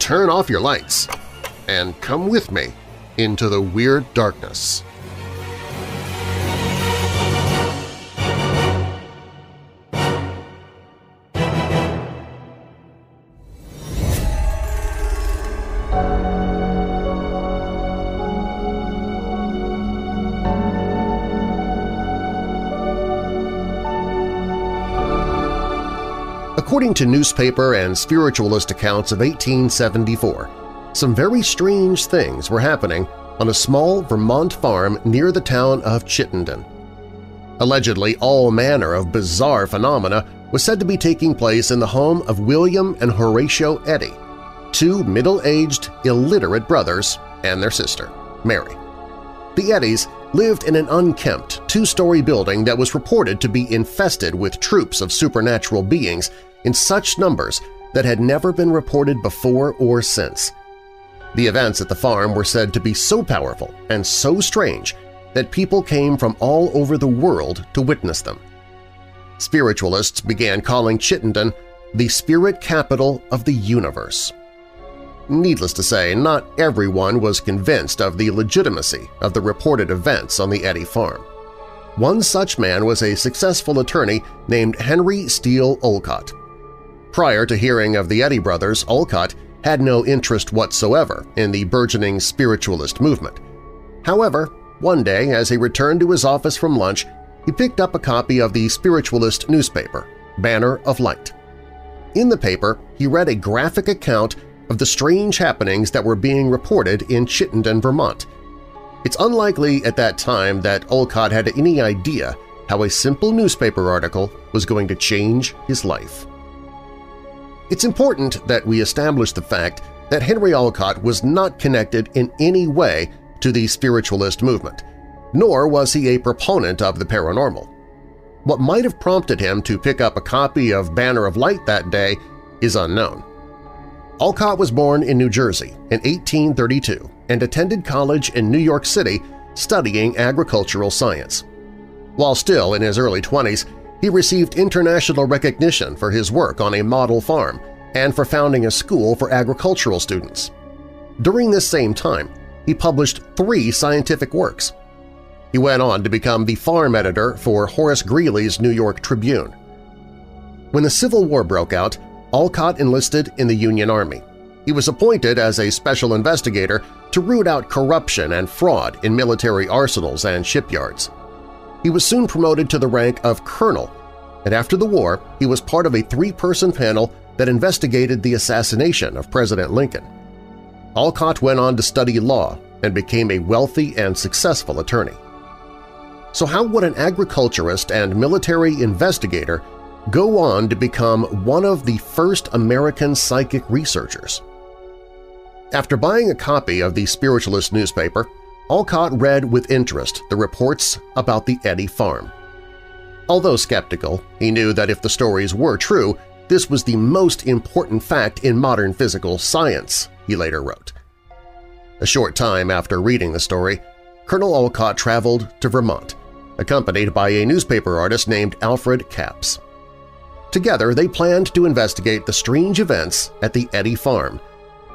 turn off your lights, and come with me into the Weird Darkness. According to newspaper and spiritualist accounts of 1874, some very strange things were happening on a small Vermont farm near the town of Chittenden. Allegedly, all manner of bizarre phenomena was said to be taking place in the home of William and Horatio Eddy, two middle-aged, illiterate brothers and their sister, Mary. The Eddys lived in an unkempt two-story building that was reported to be infested with troops of supernatural beings in such numbers that had never been reported before or since. The events at the farm were said to be so powerful and so strange that people came from all over the world to witness them. Spiritualists began calling Chittenden the spirit capital of the universe. Needless to say, not everyone was convinced of the legitimacy of the reported events on the Eddy farm. One such man was a successful attorney named Henry Steel Olcott. Prior to hearing of the Eddy brothers, Olcott had no interest whatsoever in the burgeoning spiritualist movement. However, one day as he returned to his office from lunch, he picked up a copy of the spiritualist newspaper, Banner of Light. In the paper, he read a graphic account of the strange happenings that were being reported in Chittenden, Vermont. It's unlikely at that time that Olcott had any idea how a simple newspaper article was going to change his life. It's important that we establish the fact that Henry Olcott was not connected in any way to the spiritualist movement, nor was he a proponent of the paranormal. What might have prompted him to pick up a copy of Banner of Light that day is unknown. Olcott was born in New Jersey in 1832 and attended college in New York City studying agricultural science. While still in his early 20s, he received international recognition for his work on a model farm and for founding a school for agricultural students. During this same time, he published three scientific works. He went on to become the farm editor for Horace Greeley's New York Tribune. When the Civil War broke out, Olcott enlisted in the Union Army. He was appointed as a special investigator to root out corruption and fraud in military arsenals and shipyards. He was soon promoted to the rank of colonel, and after the war he was part of a three-person panel that investigated the assassination of President Lincoln. Olcott went on to study law and became a wealthy and successful attorney. So how would an agriculturist and military investigator go on to become one of the first American psychic researchers. After buying a copy of the Spiritualist newspaper, Olcott read with interest the reports about the Eddy farm. Although skeptical, he knew that if the stories were true, this was the most important fact in modern physical science, he later wrote. A short time after reading the story, Colonel Olcott traveled to Vermont, accompanied by a newspaper artist named Alfred Capps. Together, they planned to investigate the strange events at the Eddy farm,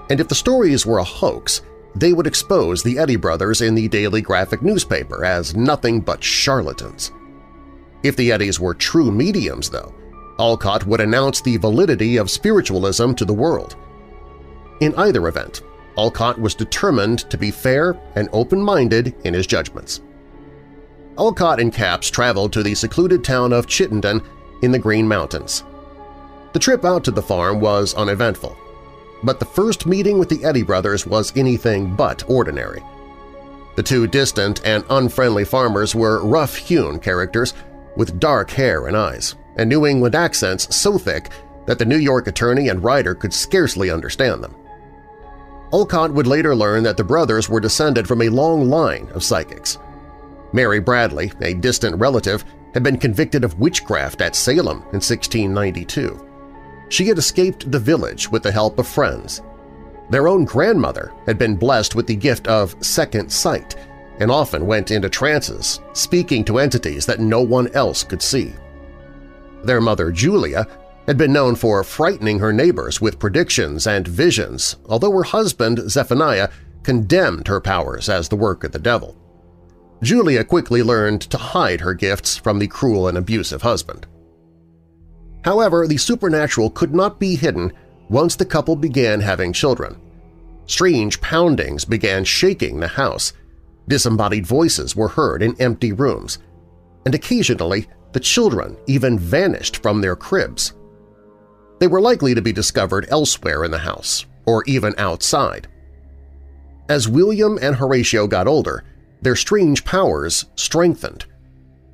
and if the stories were a hoax, they would expose the Eddy brothers in the Daily Graphic newspaper as nothing but charlatans. If the Eddys were true mediums, though, Olcott would announce the validity of spiritualism to the world. In either event, Olcott was determined to be fair and open-minded in his judgments. Olcott and Capps traveled to the secluded town of Chittenden in the Green Mountains. The trip out to the farm was uneventful, but the first meeting with the Eddy brothers was anything but ordinary. The two distant and unfriendly farmers were rough-hewn characters with dark hair and eyes, and New England accents so thick that the New York attorney and writer could scarcely understand them. Olcott would later learn that the brothers were descended from a long line of psychics. Mary Bradley, a distant relative, had been convicted of witchcraft at Salem in 1692. She had escaped the village with the help of friends. Their own grandmother had been blessed with the gift of second sight and often went into trances, speaking to entities that no one else could see. Their mother, Julia, had been known for frightening her neighbors with predictions and visions, although her husband, Zephaniah, condemned her powers as the work of the devil. Julia quickly learned to hide her gifts from the cruel and abusive husband. However, the supernatural could not be hidden once the couple began having children. Strange poundings began shaking the house, disembodied voices were heard in empty rooms, and occasionally the children even vanished from their cribs. They were likely to be discovered elsewhere in the house, or even outside. As William and Horatio got older, their strange powers strengthened.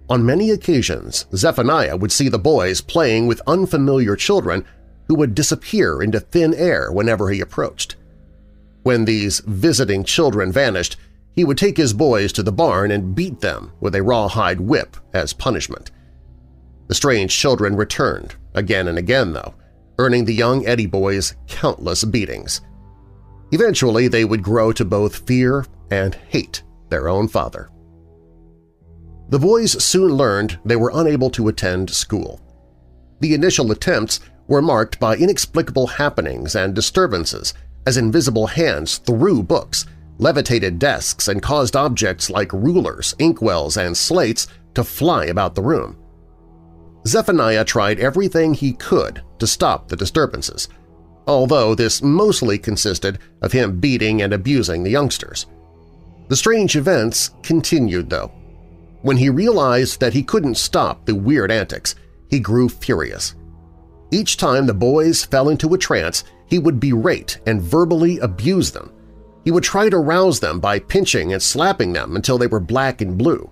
On many occasions, Zephaniah would see the boys playing with unfamiliar children who would disappear into thin air whenever he approached. When these visiting children vanished, he would take his boys to the barn and beat them with a rawhide whip as punishment. The strange children returned, again and again though, earning the young Eddy boys countless beatings. Eventually they would grow to both fear and hate their own father. The boys soon learned they were unable to attend school. The initial attempts were marked by inexplicable happenings and disturbances as invisible hands threw books, levitated desks, and caused objects like rulers, inkwells, and slates to fly about the room. Zephaniah tried everything he could to stop the disturbances, although this mostly consisted of him beating and abusing the youngsters. The strange events continued, though. When he realized that he couldn't stop the weird antics, he grew furious. Each time the boys fell into a trance, he would berate and verbally abuse them. He would try to rouse them by pinching and slapping them until they were black and blue.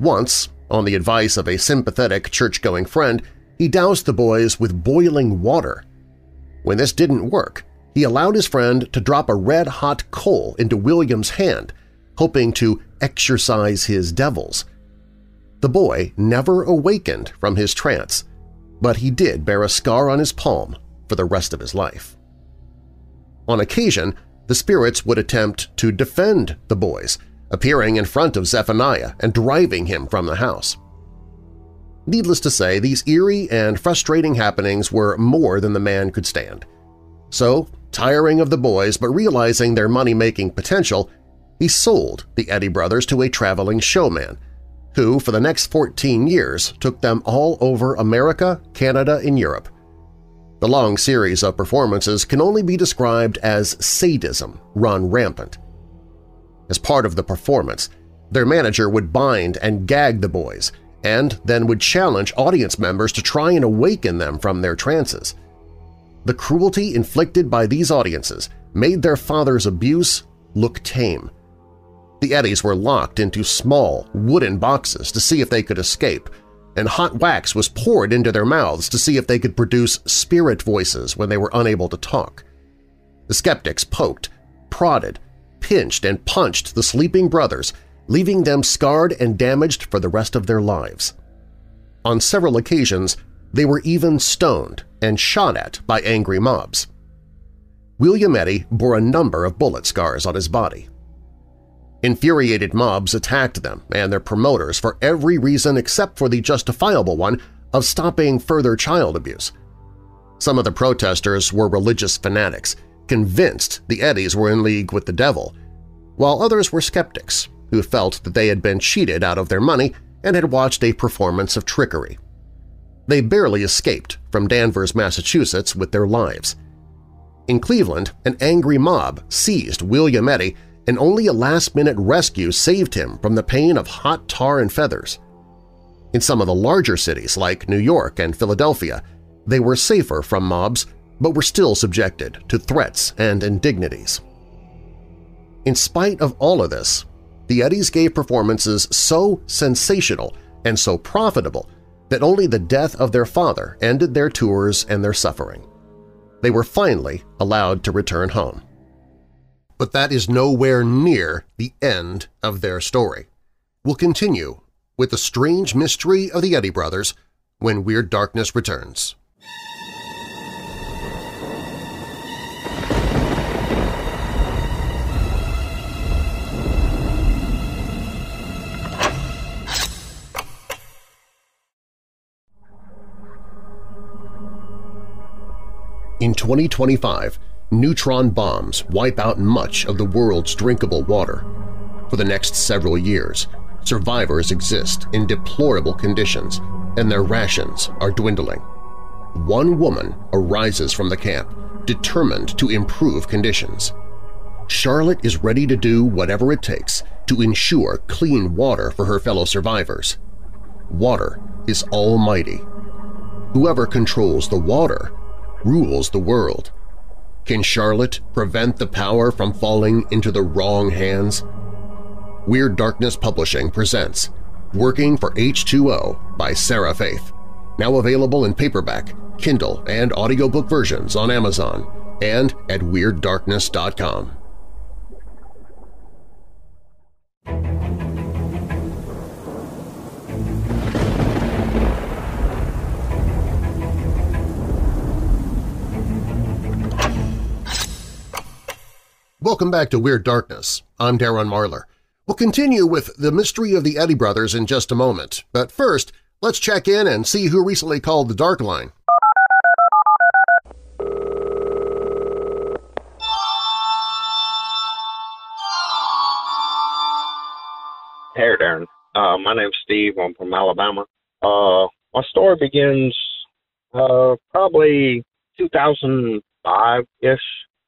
Once, on the advice of a sympathetic church-going friend, he doused the boys with boiling water. When this didn't work, he allowed his friend to drop a red-hot coal into William's hand, hoping to exorcise his devils. The boy never awakened from his trance, but he did bear a scar on his palm for the rest of his life. On occasion, the spirits would attempt to defend the boys, appearing in front of Zephaniah and driving him from the house. Needless to say, these eerie and frustrating happenings were more than the man could stand. So, tiring of the boys but realizing their money-making potential, he sold the Eddy brothers to a traveling showman, who for the next 14 years took them all over America, Canada, and Europe. The long series of performances can only be described as sadism run rampant. As part of the performance, their manager would bind and gag the boys and then would challenge audience members to try and awaken them from their trances. The cruelty inflicted by these audiences made their father's abuse look tame. The Eddys were locked into small, wooden boxes to see if they could escape, and hot wax was poured into their mouths to see if they could produce spirit voices when they were unable to talk. The skeptics poked, prodded, pinched, and punched the sleeping brothers, leaving them scarred and damaged for the rest of their lives. On several occasions, they were even stoned and shot at by angry mobs. William Eddy bore a number of bullet scars on his body. Infuriated mobs attacked them and their promoters for every reason except for the justifiable one of stopping further child abuse. Some of the protesters were religious fanatics, convinced the Eddys were in league with the devil, while others were skeptics who felt that they had been cheated out of their money and had watched a performance of trickery. They barely escaped from Danvers, Massachusetts with their lives. In Cleveland, an angry mob seized William Eddy and only a last-minute rescue saved him from the pain of hot tar and feathers. In some of the larger cities like New York and Philadelphia, they were safer from mobs but were still subjected to threats and indignities. In spite of all of this, the Eddys gave performances so sensational and so profitable that only the death of their father ended their tours and their suffering. They were finally allowed to return home. But that is nowhere near the end of their story. We'll continue with the strange mystery of the Eddy brothers when Weird Darkness returns. In 2025, neutron bombs wipe out much of the world's drinkable water. For the next several years, survivors exist in deplorable conditions and their rations are dwindling. One woman arises from the camp, determined to improve conditions. Charlotte is ready to do whatever it takes to ensure clean water for her fellow survivors. Water is almighty. Whoever controls the water rules the world. Can Charlotte prevent the power from falling into the wrong hands? Weird Darkness Publishing presents Working for H2O by Sarah Faith, now available in paperback, Kindle, and audiobook versions on Amazon and at WeirdDarkness.com. Welcome back to Weird Darkness. I'm Darren Marlar. We'll continue with the mystery of the Eddy brothers in just a moment, but first, let's check in and see who recently called the Dark Line. Hey, Darren. Uh, my name's Steve. I'm from Alabama. Uh, my story begins uh, probably 2005-ish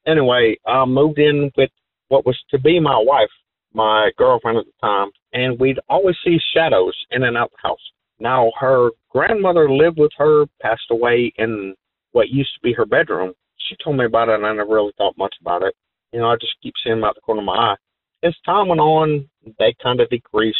anyway, I moved in with what was to be my wife, my girlfriend at the time, and we'd always see shadows in and out the house. Now, her grandmother lived with her, passed away in what used to be her bedroom. She told me about it, and I never really thought much about it. You know, I just keep seeing them out the corner of my eye. As time went on, they kind of decreased,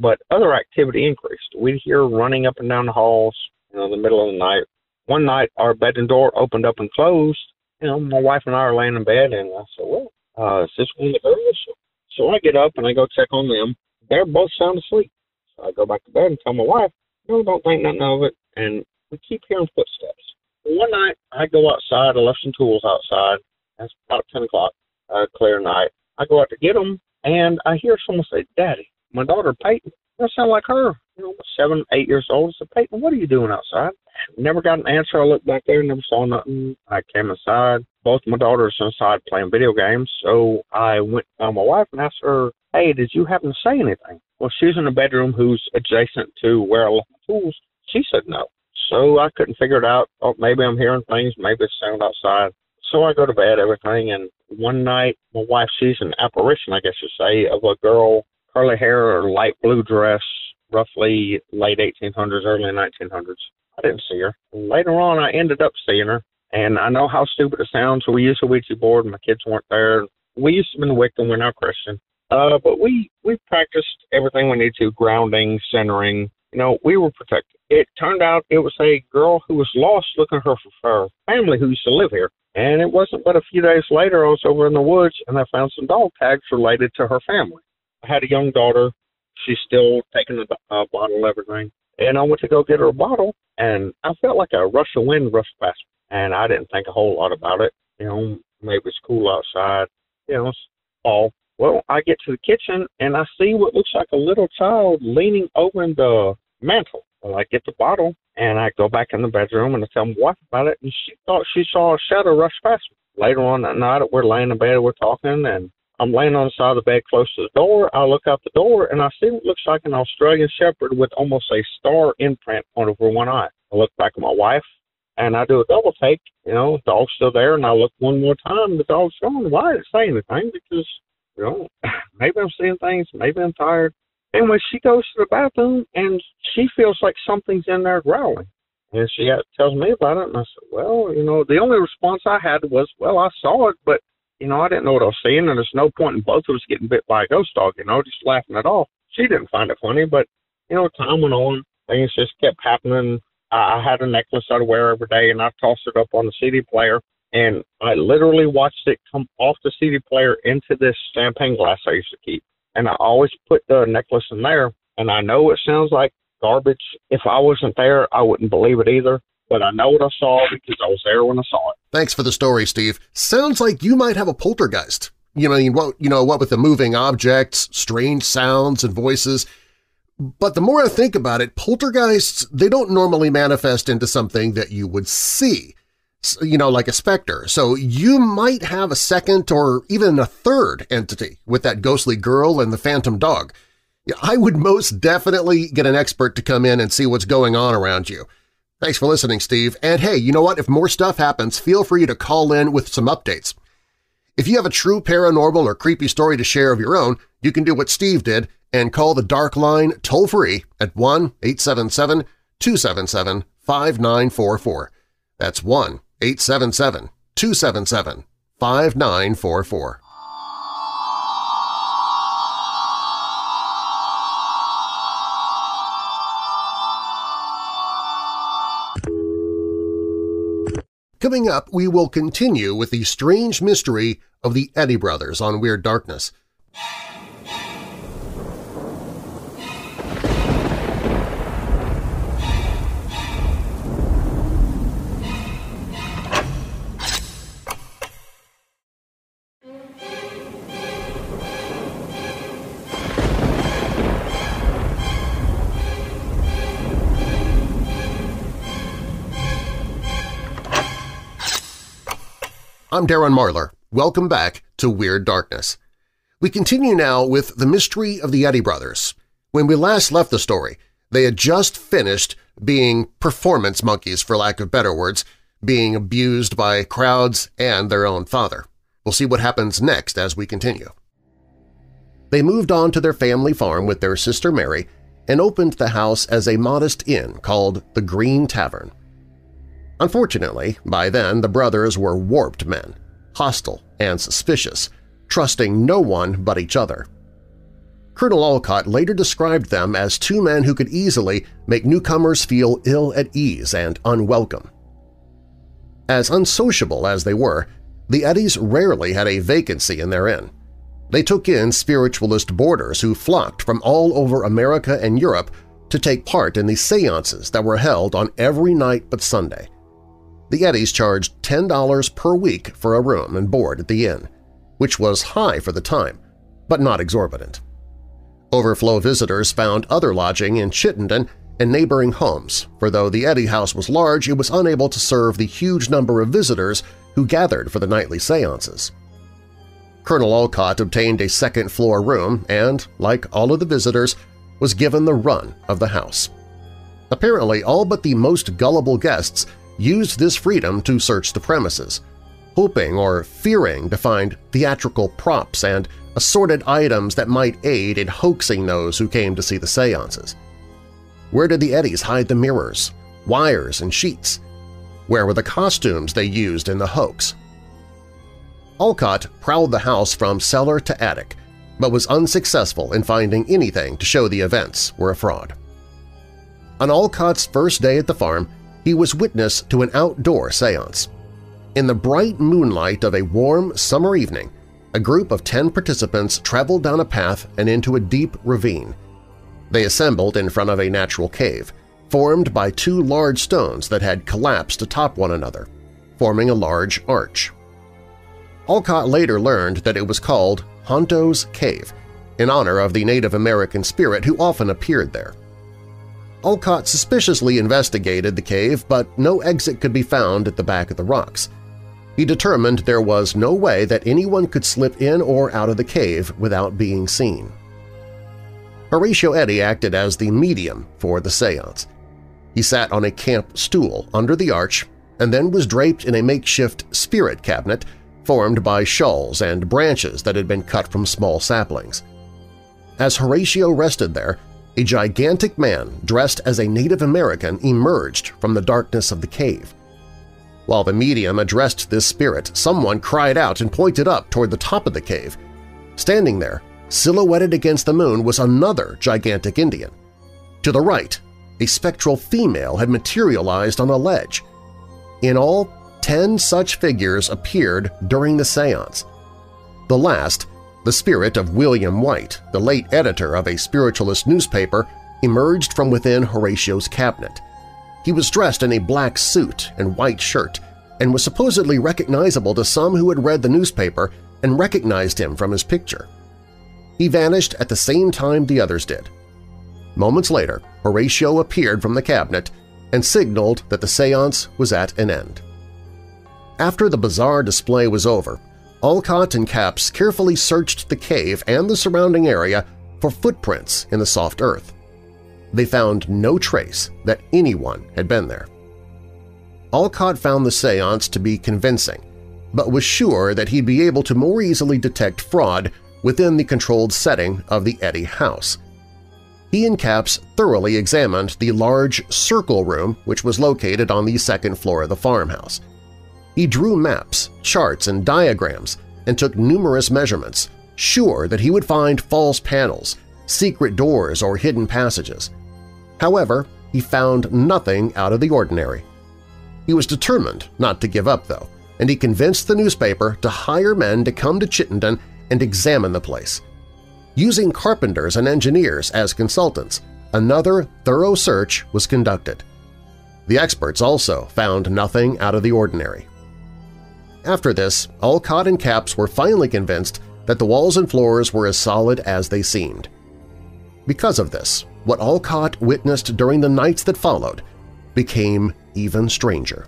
but other activity increased. We'd hear running up and down the halls, you know, in the middle of the night. One night, our bedroom door opened up and closed, you know, my wife and I are laying in bed, and I said, well, uh, is this one of the girls? So I get up and I go check on them. They're both sound asleep. So I go back to bed and tell my wife, no, don't think nothing of it. And we keep hearing footsteps. One night I go outside. I left some tools outside. That's about 10 o'clock, uh, clear night. I go out to get them, and I hear someone say, Daddy. My daughter, Peyton, that sound like her. You know, seven, eight years old. I said, Peyton, what are you doing outside? Never got an answer. I looked back there, never saw nothing. I came inside. Both my daughters inside playing video games. So I went to my wife and asked her, Hey, did you happen to say anything? Well, she's in the bedroom who's adjacent to where I left my tools. She said no. So I couldn't figure it out. Oh, maybe I'm hearing things. Maybe it's sound outside. So I go to bed, everything. And one night, my wife sees an apparition, I guess you say, of a girl, curly hair or light blue dress, roughly late 1800s, early 1900s. I didn't see her. Later on, I ended up seeing her, and I know how stupid it sounds. We used a Ouija board. And my kids weren't there. We used to be in Wiccan. We're now Christian. Uh, but we we practiced everything we need to: grounding, centering. You know, we were protected. it turned out it was a girl who was lost looking for her family who used to live here. And it wasn't but a few days later I was over in the woods and I found some dog tags related to her family. I had a young daughter. She's still taking a, a bottle of everything. And I went to go get her a bottle and I felt like a rush of wind rushed past me. And I didn't think a whole lot about it. You know, maybe it's cool outside. You know, it's fall. Well, I get to the kitchen and I see what looks like a little child leaning over in the mantle. Well, I get the bottle and I go back in the bedroom and I tell my wife about it, and she thought she saw a shadow rush past me. Later on that night, we're laying in bed, we're talking, and I'm laying on the side of the bed close to the door. I look out the door and I see what looks like an Australian Shepherd with almost a star imprint on over one eye. I look back at my wife and I do a double take. You know, the dog's still there, and I look one more time. The dog's gone. Why didn't say anything? Because you know, maybe I'm seeing things. Maybe I'm tired. Anyway, she goes to the bathroom and she feels like something's in there growling. And she tells me about it, and I said, "Well, you know, the only response I had was, well, I saw it, but you know, I didn't know what I was seeing, and there's no point in both of us getting bit by a ghost dog, you know, just laughing it off. She didn't find it funny, but you know, time went on, things just kept happening. I, I had a necklace I'd wear every day, and I tossed it up on the CD player, and I literally watched it come off the CD player into this champagne glass I used to keep and I always put the necklace in there. And I know it sounds like garbage. If I wasn't there, I wouldn't believe it either. But I know what I saw because I was there when I saw it. Thanks for the story, Steve. Sounds like you might have a poltergeist. You know, what, you know, what with the moving objects, strange sounds and voices. But the more I think about it, poltergeists, they don't normally manifest into something that you would see you know, like a specter. So you might have a second or even a third entity with that ghostly girl and the phantom dog. I would most definitely get an expert to come in and see what's going on around you. Thanks for listening, Steve. And hey, you know what? If more stuff happens, feel free to call in with some updates. If you have a true paranormal or creepy story to share of your own, you can do what Steve did and call the Dark Line toll-free at 1-877-277-5944. That's 1 Coming up, we will continue with the strange mystery of the Eddy brothers on Weird Darkness. I'm Darren Marlar. Welcome back to Weird Darkness. We continue now with the mystery of the Eddy brothers. When we last left the story, they had just finished being performance monkeys, for lack of better words, being abused by crowds and their own father. We'll see what happens next as we continue. They moved on to their family farm with their sister Mary and opened the house as a modest inn called the Green Tavern. Unfortunately, by then the brothers were warped men, hostile and suspicious, trusting no one but each other. Colonel Olcott later described them as two men who could easily make newcomers feel ill at ease and unwelcome. As unsociable as they were, the Eddys rarely had a vacancy in their inn. They took in spiritualist boarders who flocked from all over America and Europe to take part in the seances that were held on every night but Sunday. The Eddys charged $10 per week for a room and board at the inn, which was high for the time, but not exorbitant. Overflow visitors found other lodging in Chittenden and neighboring homes, for though the Eddy house was large, it was unable to serve the huge number of visitors who gathered for the nightly seances. Colonel Olcott obtained a second-floor room and, like all of the visitors, was given the run of the house. Apparently, all but the most gullible guests used this freedom to search the premises, hoping or fearing to find theatrical props and assorted items that might aid in hoaxing those who came to see the seances. Where did the Eddys hide the mirrors, wires, and sheets? Where were the costumes they used in the hoax? Olcott prowled the house from cellar to attic, but was unsuccessful in finding anything to show the events were a fraud. On Olcott's first day at the farm, he was witness to an outdoor seance. In the bright moonlight of a warm summer evening, a group of ten participants traveled down a path and into a deep ravine. They assembled in front of a natural cave, formed by two large stones that had collapsed atop one another, forming a large arch. Olcott later learned that it was called Honto's Cave, in honor of the Native American spirit who often appeared there. Olcott suspiciously investigated the cave, but no exit could be found at the back of the rocks. He determined there was no way that anyone could slip in or out of the cave without being seen. Horatio Eddy acted as the medium for the seance. He sat on a camp stool under the arch and then was draped in a makeshift spirit cabinet formed by shawls and branches that had been cut from small saplings. As Horatio rested there, a gigantic man dressed as a Native American emerged from the darkness of the cave. While the medium addressed this spirit, someone cried out and pointed up toward the top of the cave. Standing there, silhouetted against the moon, was another gigantic Indian. To the right, a spectral female had materialized on a ledge. In all, ten such figures appeared during the seance. The last, the spirit of William White, the late editor of a spiritualist newspaper, emerged from within Horatio's cabinet. He was dressed in a black suit and white shirt and was supposedly recognizable to some who had read the newspaper and recognized him from his picture. He vanished at the same time the others did. Moments later, Horatio appeared from the cabinet and signaled that the seance was at an end. After the bizarre display was over, Olcott and Capps carefully searched the cave and the surrounding area for footprints in the soft earth. They found no trace that anyone had been there. Olcott found the seance to be convincing, but was sure that he'd be able to more easily detect fraud within the controlled setting of the Eddy house. He and Capps thoroughly examined the large circle room which was located on the second floor of the farmhouse. He drew maps, charts, and diagrams and took numerous measurements, sure that he would find false panels, secret doors, or hidden passages. However, he found nothing out of the ordinary. He was determined not to give up, though, and he convinced the newspaper to hire men to come to Chittenden and examine the place. Using carpenters and engineers as consultants, another thorough search was conducted. The experts also found nothing out of the ordinary. After this, Olcott and Capps were finally convinced that the walls and floors were as solid as they seemed. Because of this, what Olcott witnessed during the nights that followed became even stranger.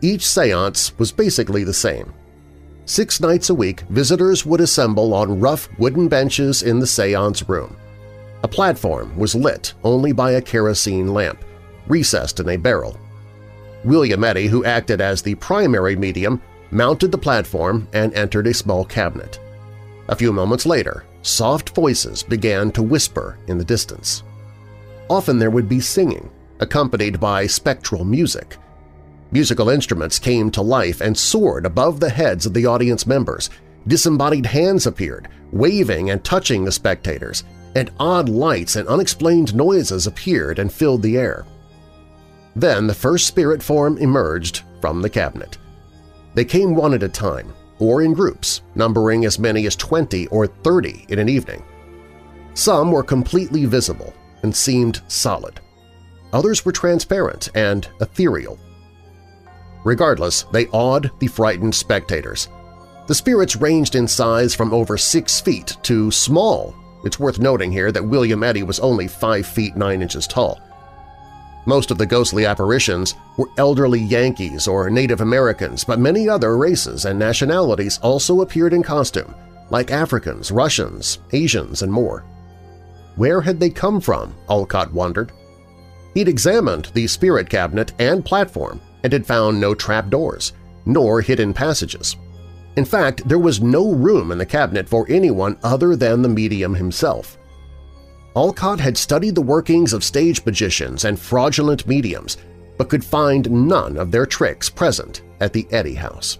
Each seance was basically the same. Six nights a week, visitors would assemble on rough wooden benches in the seance room. A platform was lit only by a kerosene lamp, recessed in a barrel. William Eddy, who acted as the primary medium, mounted the platform and entered a small cabinet. A few moments later, soft voices began to whisper in the distance. Often there would be singing, accompanied by spectral music. Musical instruments came to life and soared above the heads of the audience members. Disembodied hands appeared, waving and touching the spectators, and odd lights and unexplained noises appeared and filled the air. Then the first spirit form emerged from the cabinet. They came one at a time, or in groups, numbering as many as 20 or 30 in an evening. Some were completely visible and seemed solid. Others were transparent and ethereal. Regardless, they awed the frightened spectators. The spirits ranged in size from over six feet to small. It's worth noting here that William Eddy was only five feet nine inches tall. Most of the ghostly apparitions were elderly Yankees or Native Americans, but many other races and nationalities also appeared in costume, like Africans, Russians, Asians, and more. Where had they come from, Olcott wondered. He'd examined the spirit cabinet and platform and had found no trapdoors, nor hidden passages. In fact, there was no room in the cabinet for anyone other than the medium himself. Olcott had studied the workings of stage magicians and fraudulent mediums, but could find none of their tricks present at the Eddy House.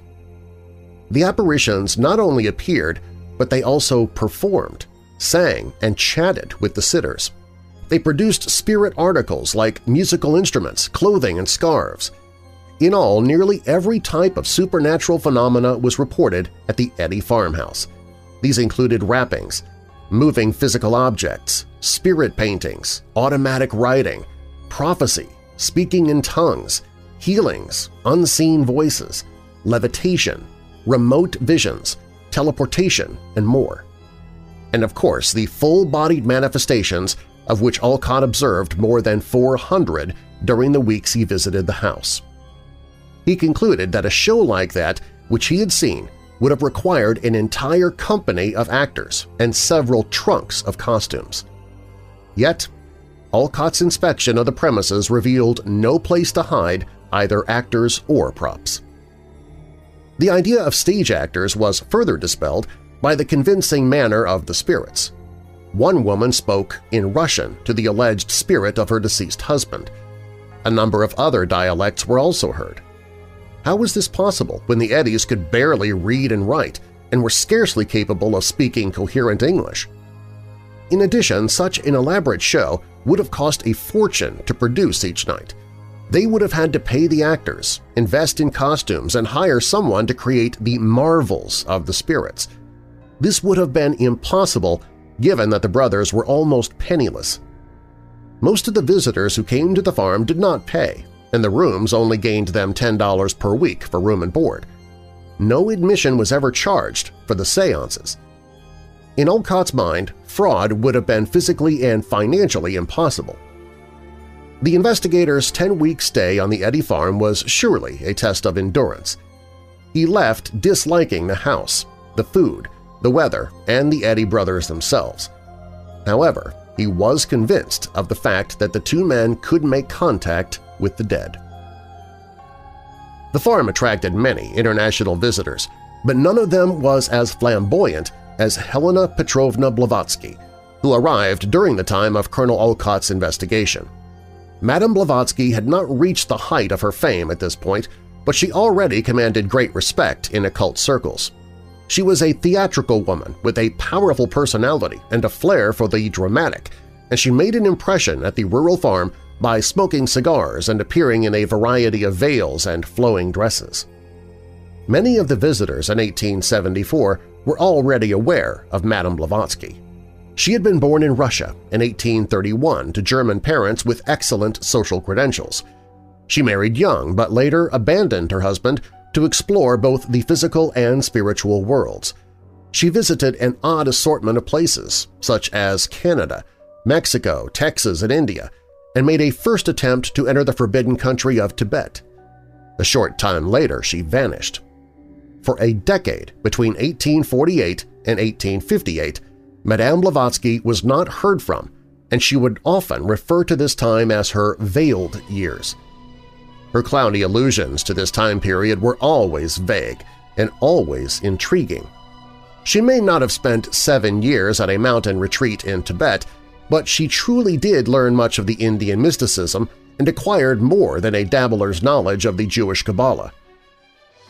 The apparitions not only appeared, but they also performed, sang, and chatted with the sitters. They produced spirit articles like musical instruments, clothing, and scarves. In all, nearly every type of supernatural phenomena was reported at the Eddy farmhouse. These included rappings, moving physical objects, spirit paintings, automatic writing, prophecy, speaking in tongues, healings, unseen voices, levitation, remote visions, teleportation, and more. And of course, the full-bodied manifestations of which Olcott observed more than 400 during the weeks he visited the house. He concluded that a show like that, which he had seen, would have required an entire company of actors and several trunks of costumes. Yet, Olcott's inspection of the premises revealed no place to hide either actors or props. The idea of stage actors was further dispelled by the convincing manner of the spirits. One woman spoke in Russian to the alleged spirit of her deceased husband. A number of other dialects were also heard. How was this possible when the Eddies could barely read and write and were scarcely capable of speaking coherent English? In addition, such an elaborate show would have cost a fortune to produce each night. They would have had to pay the actors, invest in costumes, and hire someone to create the marvels of the spirits. This would have been impossible given that the brothers were almost penniless. Most of the visitors who came to the farm did not pay, and the rooms only gained them $10 per week for room and board. No admission was ever charged for the seances. In Olcott's mind, fraud would have been physically and financially impossible. The investigator's 10-week stay on the Eddy farm was surely a test of endurance. He left disliking the house, the food, the weather, and the Eddy brothers themselves. However, he was convinced of the fact that the two men could make contact with the dead. The farm attracted many international visitors, but none of them was as flamboyant as Helena Petrovna Blavatsky, who arrived during the time of Colonel Olcott's investigation. Madame Blavatsky had not reached the height of her fame at this point, but she already commanded great respect in occult circles. She was a theatrical woman with a powerful personality and a flair for the dramatic, and she made an impression at the rural farm by smoking cigars and appearing in a variety of veils and flowing dresses. Many of the visitors in 1874 were already aware of Madame Blavatsky. She had been born in Russia in 1831 to German parents with excellent social credentials. She married young but later abandoned her husband to explore both the physical and spiritual worlds. She visited an odd assortment of places, such as Canada, Mexico, Texas, and India, and made a first attempt to enter the forbidden country of Tibet. A short time later, she vanished. For a decade between 1848 and 1858, Madame Blavatsky was not heard from, and she would often refer to this time as her veiled years. Her cloudy allusions to this time period were always vague and always intriguing. She may not have spent seven years at a mountain retreat in Tibet, but she truly did learn much of the Indian mysticism and acquired more than a dabbler's knowledge of the Jewish Kabbalah.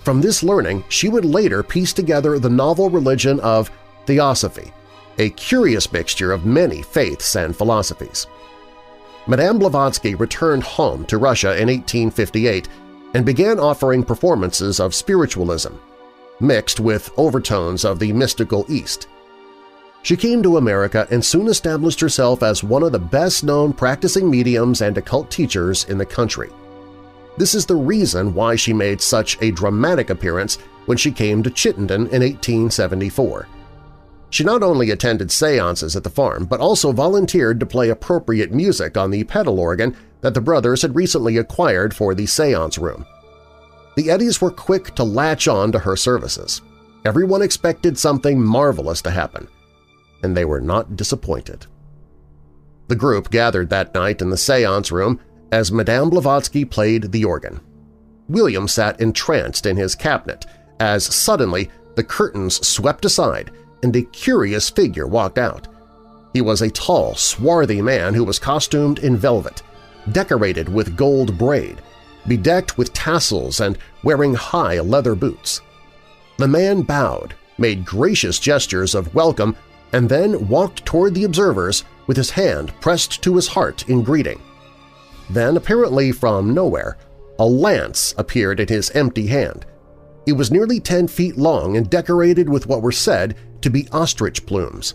From this learning, she would later piece together the novel religion of Theosophy, a curious mixture of many faiths and philosophies. Madame Blavatsky returned home to Russia in 1858 and began offering performances of spiritualism, mixed with overtones of the mystical East. She came to America and soon established herself as one of the best-known practicing mediums and occult teachers in the country. This is the reason why she made such a dramatic appearance when she came to Chittenden in 1874. She not only attended seances at the farm, but also volunteered to play appropriate music on the pedal organ that the brothers had recently acquired for the seance room. The Eddies were quick to latch on to her services. Everyone expected something marvelous to happen – and they were not disappointed. The group gathered that night in the seance room as Madame Blavatsky played the organ. William sat entranced in his cabinet as suddenly the curtains swept aside and a curious figure walked out. He was a tall, swarthy man who was costumed in velvet, decorated with gold braid, bedecked with tassels and wearing high leather boots. The man bowed, made gracious gestures of welcome and then walked toward the observers with his hand pressed to his heart in greeting. Then, apparently from nowhere, a lance appeared in his empty hand. It was nearly 10 feet long and decorated with what were said to be ostrich plumes.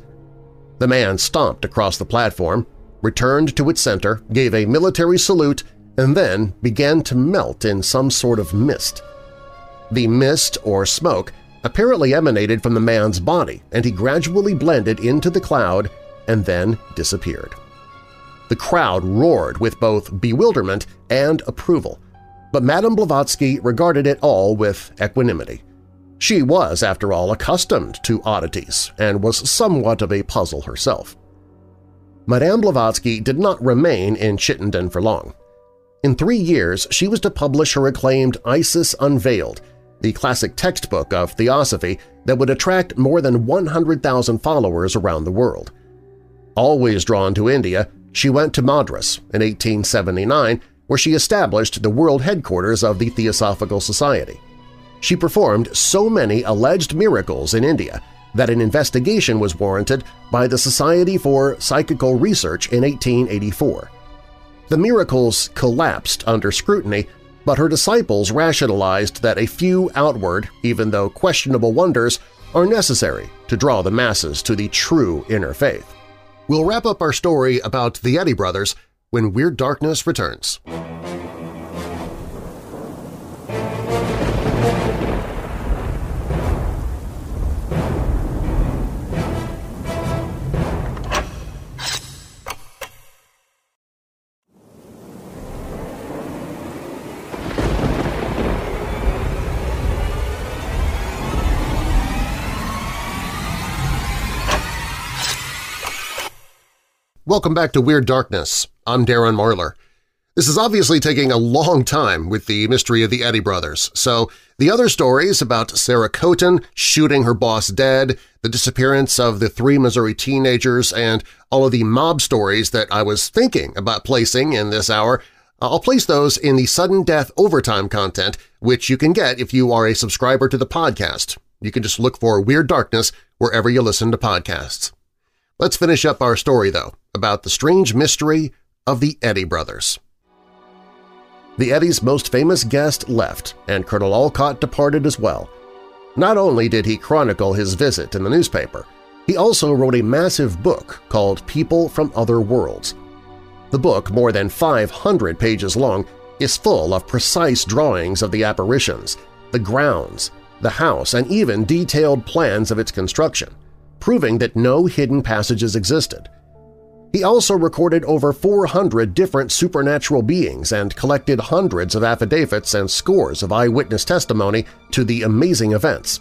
The man stomped across the platform, returned to its center, gave a military salute, and then began to melt in some sort of mist. The mist, or smoke, apparently emanated from the man's body, and he gradually blended into the cloud and then disappeared. The crowd roared with both bewilderment and approval, but Madame Blavatsky regarded it all with equanimity. She was, after all, accustomed to oddities and was somewhat of a puzzle herself. Madame Blavatsky did not remain in Chittenden for long. In three years, she was to publish her acclaimed Isis Unveiled, the classic textbook of theosophy that would attract more than 100,000 followers around the world. Always drawn to India, she went to Madras in 1879 where she established the world headquarters of the Theosophical Society. She performed so many alleged miracles in India that an investigation was warranted by the Society for Psychical Research in 1884. The miracles collapsed under scrutiny, but her disciples rationalized that a few outward, even though questionable wonders, are necessary to draw the masses to the true inner faith. We'll wrap up our story about the Eddy brothers when Weird Darkness returns. Welcome back to Weird Darkness. I'm Darren Marlar. This is obviously taking a long time with the mystery of the Eddy brothers, so the other stories about Sarah Coton shooting her boss dead, the disappearance of the three Missouri teenagers, and all of the mob stories that I was thinking about placing in this hour, I'll place those in the Sudden Death Overtime content, which you can get if you are a subscriber to the podcast. You can just look for Weird Darkness wherever you listen to podcasts. Let's finish up our story, though, about the strange mystery of the Eddy brothers. The Eddy's most famous guest left, and Colonel Olcott departed as well. Not only did he chronicle his visit in the newspaper, he also wrote a massive book called People from Other Worlds. The book, more than 500 pages long, is full of precise drawings of the apparitions, the grounds, the house, and even detailed plans of its construction, proving that no hidden passages existed. He also recorded over 400 different supernatural beings and collected hundreds of affidavits and scores of eyewitness testimony to the amazing events.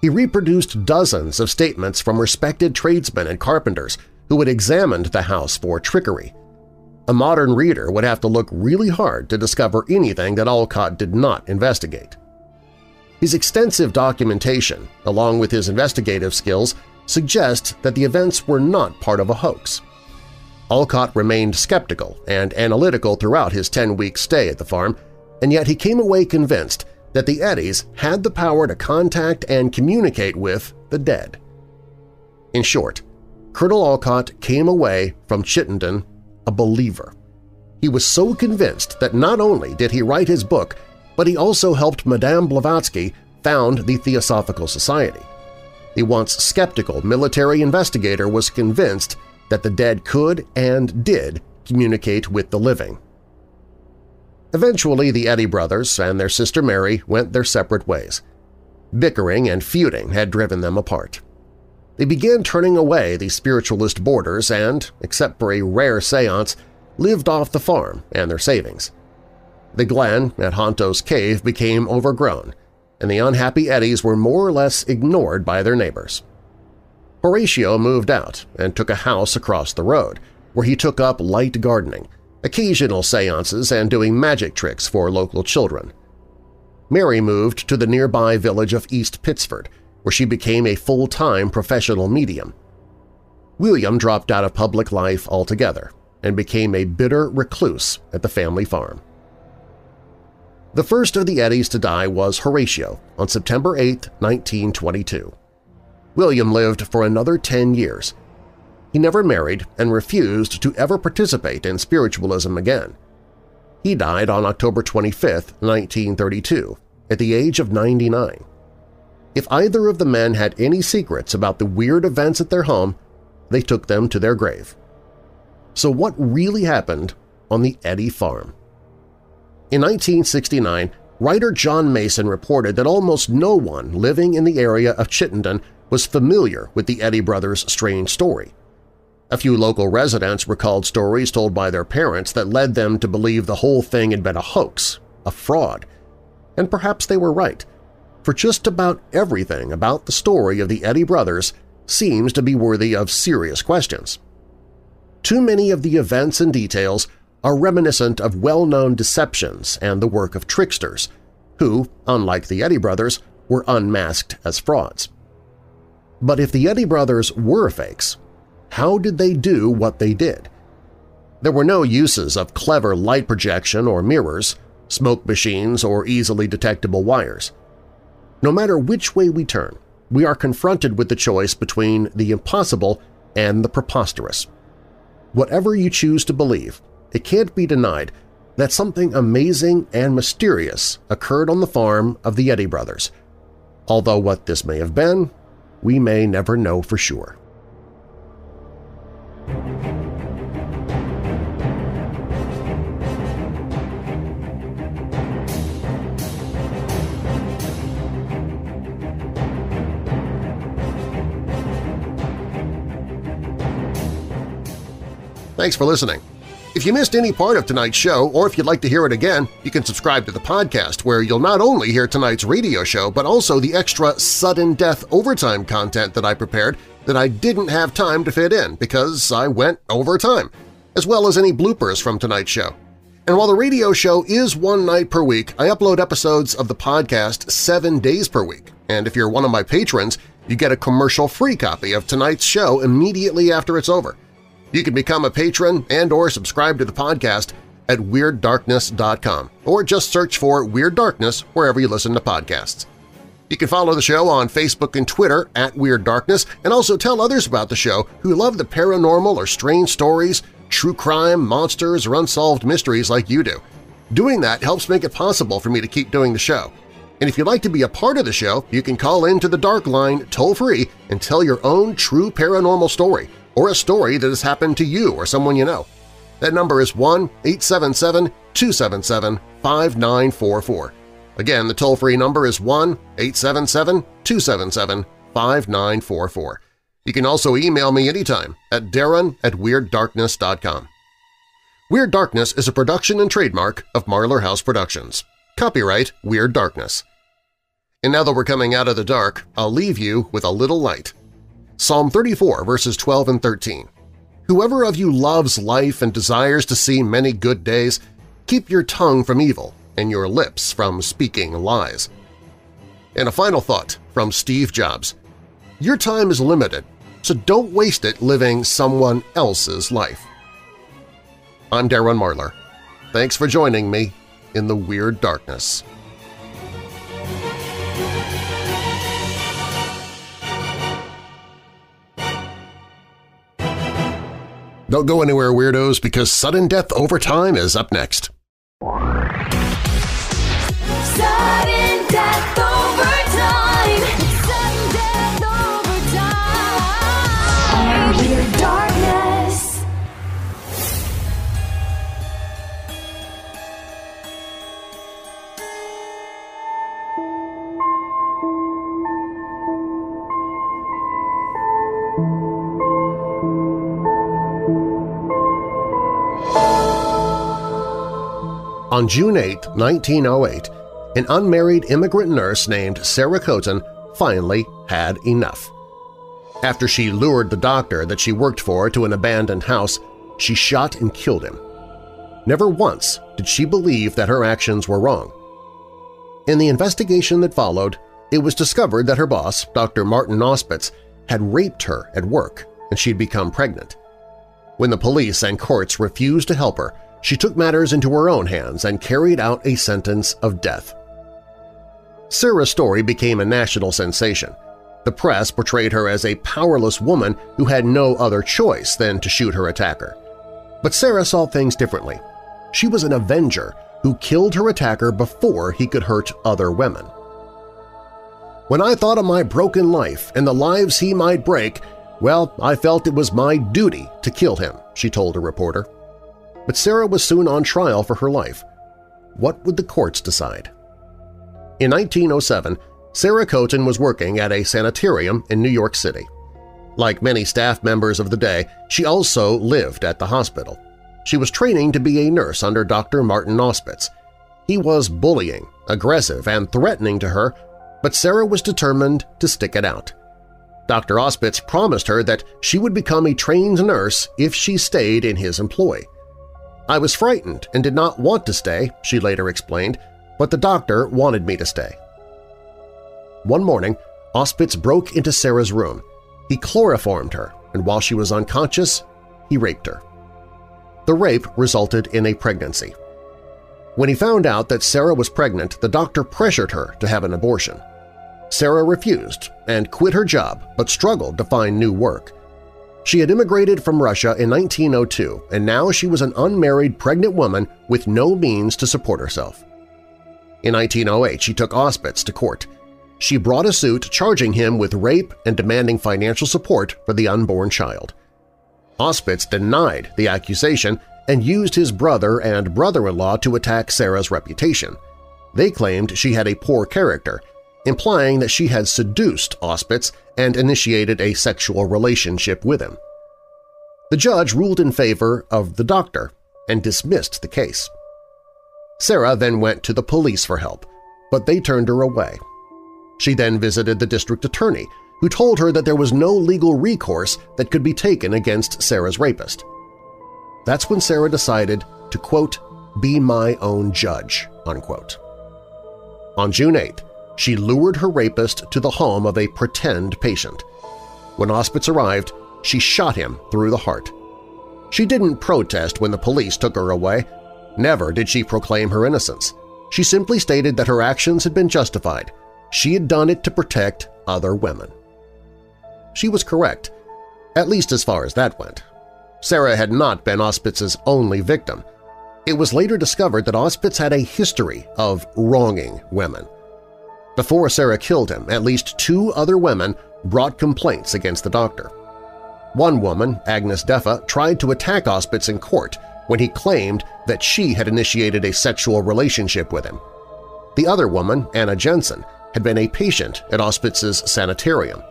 He reproduced dozens of statements from respected tradesmen and carpenters who had examined the house for trickery. A modern reader would have to look really hard to discover anything that Olcott did not investigate. His extensive documentation, along with his investigative skills, suggests that the events were not part of a hoax. Olcott remained skeptical and analytical throughout his 10-week stay at the farm, and yet he came away convinced that the Eddies had the power to contact and communicate with the dead. In short, Colonel Olcott came away from Chittenden a believer. He was so convinced that not only did he write his book, but he also helped Madame Blavatsky found the Theosophical Society. The once skeptical military investigator was convinced that the dead could and did communicate with the living. Eventually, the Eddy brothers and their sister Mary went their separate ways. Bickering and feuding had driven them apart. They began turning away the spiritualist boarders and, except for a rare seance, lived off the farm and their savings. The glen at Honto's cave became overgrown, and the unhappy eddies were more or less ignored by their neighbors. Horatio moved out and took a house across the road, where he took up light gardening, occasional seances, and doing magic tricks for local children. Mary moved to the nearby village of East Pittsford, where she became a full-time professional medium. William dropped out of public life altogether and became a bitter recluse at the family farm. The first of the Eddies to die was Horatio on September 8, 1922. William lived for another 10 years. He never married and refused to ever participate in spiritualism again. He died on October 25, 1932, at the age of 99. If either of the men had any secrets about the weird events at their home, they took them to their grave. So what really happened on the Eddy farm? In 1969, writer John Mason reported that almost no one living in the area of Chittenden was familiar with the Eddy brothers' strange story. A few local residents recalled stories told by their parents that led them to believe the whole thing had been a hoax, a fraud. And perhaps they were right, for just about everything about the story of the Eddy brothers seems to be worthy of serious questions. Too many of the events and details are reminiscent of well-known deceptions and the work of tricksters, who, unlike the Eddy brothers, were unmasked as frauds. But if the Eddy brothers were fakes, how did they do what they did? There were no uses of clever light projection or mirrors, smoke machines, or easily detectable wires. No matter which way we turn, we are confronted with the choice between the impossible and the preposterous. Whatever you choose to believe, it can't be denied that something amazing and mysterious occurred on the farm of the Eddy brothers, although what this may have been, we may never know for sure. Thanks for listening. If you missed any part of tonight's show, or if you'd like to hear it again, you can subscribe to the podcast where you'll not only hear tonight's radio show but also the extra sudden death overtime content that I prepared that I didn't have time to fit in because I went overtime, as well as any bloopers from tonight's show. And while the radio show is one night per week, I upload episodes of the podcast seven days per week, and if you're one of my patrons, you get a commercial-free copy of tonight's show immediately after it's over. You can become a patron and or subscribe to the podcast at WeirdDarkness.com or just search for Weird Darkness wherever you listen to podcasts. You can follow the show on Facebook and Twitter at Weird Darkness and also tell others about the show who love the paranormal or strange stories, true crime, monsters, or unsolved mysteries like you do. Doing that helps make it possible for me to keep doing the show. And if you'd like to be a part of the show, you can call in to the Dark Line toll-free and tell your own true paranormal story – or a story that has happened to you or someone you know. That number is 1-877-277-5944. Again, the toll-free number is 1-877-277-5944. You can also email me anytime at darren at WeirdDarkness.com. Weird Darkness is a production and trademark of Marlar House Productions. Copyright Weird Darkness. And now that we're coming out of the dark, I'll leave you with a little light. Psalm 34 verses 12 and 13. Whoever of you loves life and desires to see many good days, keep your tongue from evil and your lips from speaking lies. And a final thought from Steve Jobs. Your time is limited, so don't waste it living someone else's life. I'm Darren Marlar. Thanks for joining me in the Weird Darkness. Don't go anywhere, Weirdos, because Sudden Death Overtime is up next. On June 8, 1908, an unmarried immigrant nurse named Sarah Coton finally had enough. After she lured the doctor that she worked for to an abandoned house, she shot and killed him. Never once did she believe that her actions were wrong. In the investigation that followed, it was discovered that her boss, Dr. Martin Auspitz, had raped her at work and she'd become pregnant. When the police and courts refused to help her, she took matters into her own hands and carried out a sentence of death. Sarah's story became a national sensation. The press portrayed her as a powerless woman who had no other choice than to shoot her attacker. But Sarah saw things differently. She was an avenger who killed her attacker before he could hurt other women. When I thought of my broken life and the lives he might break, well, I felt it was my duty to kill him, she told a reporter. But Sarah was soon on trial for her life. What would the courts decide? In 1907, Sarah Coton was working at a sanitarium in New York City. Like many staff members of the day, she also lived at the hospital. She was training to be a nurse under Dr. Martin Auspitz. He was bullying, aggressive, and threatening to her, but Sarah was determined to stick it out. Dr. Auspitz promised her that she would become a trained nurse if she stayed in his employ. I was frightened and did not want to stay, she later explained, but the doctor wanted me to stay. One morning, Auspitz broke into Sarah's room. He chloroformed her, and while she was unconscious, he raped her. The rape resulted in a pregnancy. When he found out that Sarah was pregnant, the doctor pressured her to have an abortion. Sarah refused and quit her job but struggled to find new work. She had immigrated from Russia in 1902 and now she was an unmarried pregnant woman with no means to support herself. In 1908, she took Auspitz to court. She brought a suit charging him with rape and demanding financial support for the unborn child. Auspitz denied the accusation and used his brother and brother-in-law to attack Sarah's reputation. They claimed she had a poor character, implying that she had seduced Auspitz and initiated a sexual relationship with him. The judge ruled in favor of the doctor and dismissed the case. Sarah then went to the police for help, but they turned her away. She then visited the district attorney, who told her that there was no legal recourse that could be taken against Sarah's rapist. That's when Sarah decided to, quote, be my own judge, unquote. On June 8, she lured her rapist to the home of a pretend patient. When Auspitz arrived, she shot him through the heart. She didn't protest when the police took her away. Never did she proclaim her innocence. She simply stated that her actions had been justified. She had done it to protect other women. She was correct, at least as far as that went. Sarah had not been Auspitz's only victim. It was later discovered that Auspitz had a history of wronging women. Before Sarah killed him, at least two other women brought complaints against the doctor. One woman, Agnes Deffa, tried to attack Auspitz in court when he claimed that she had initiated a sexual relationship with him. The other woman, Anna Jensen, had been a patient at Auspitz's sanitarium.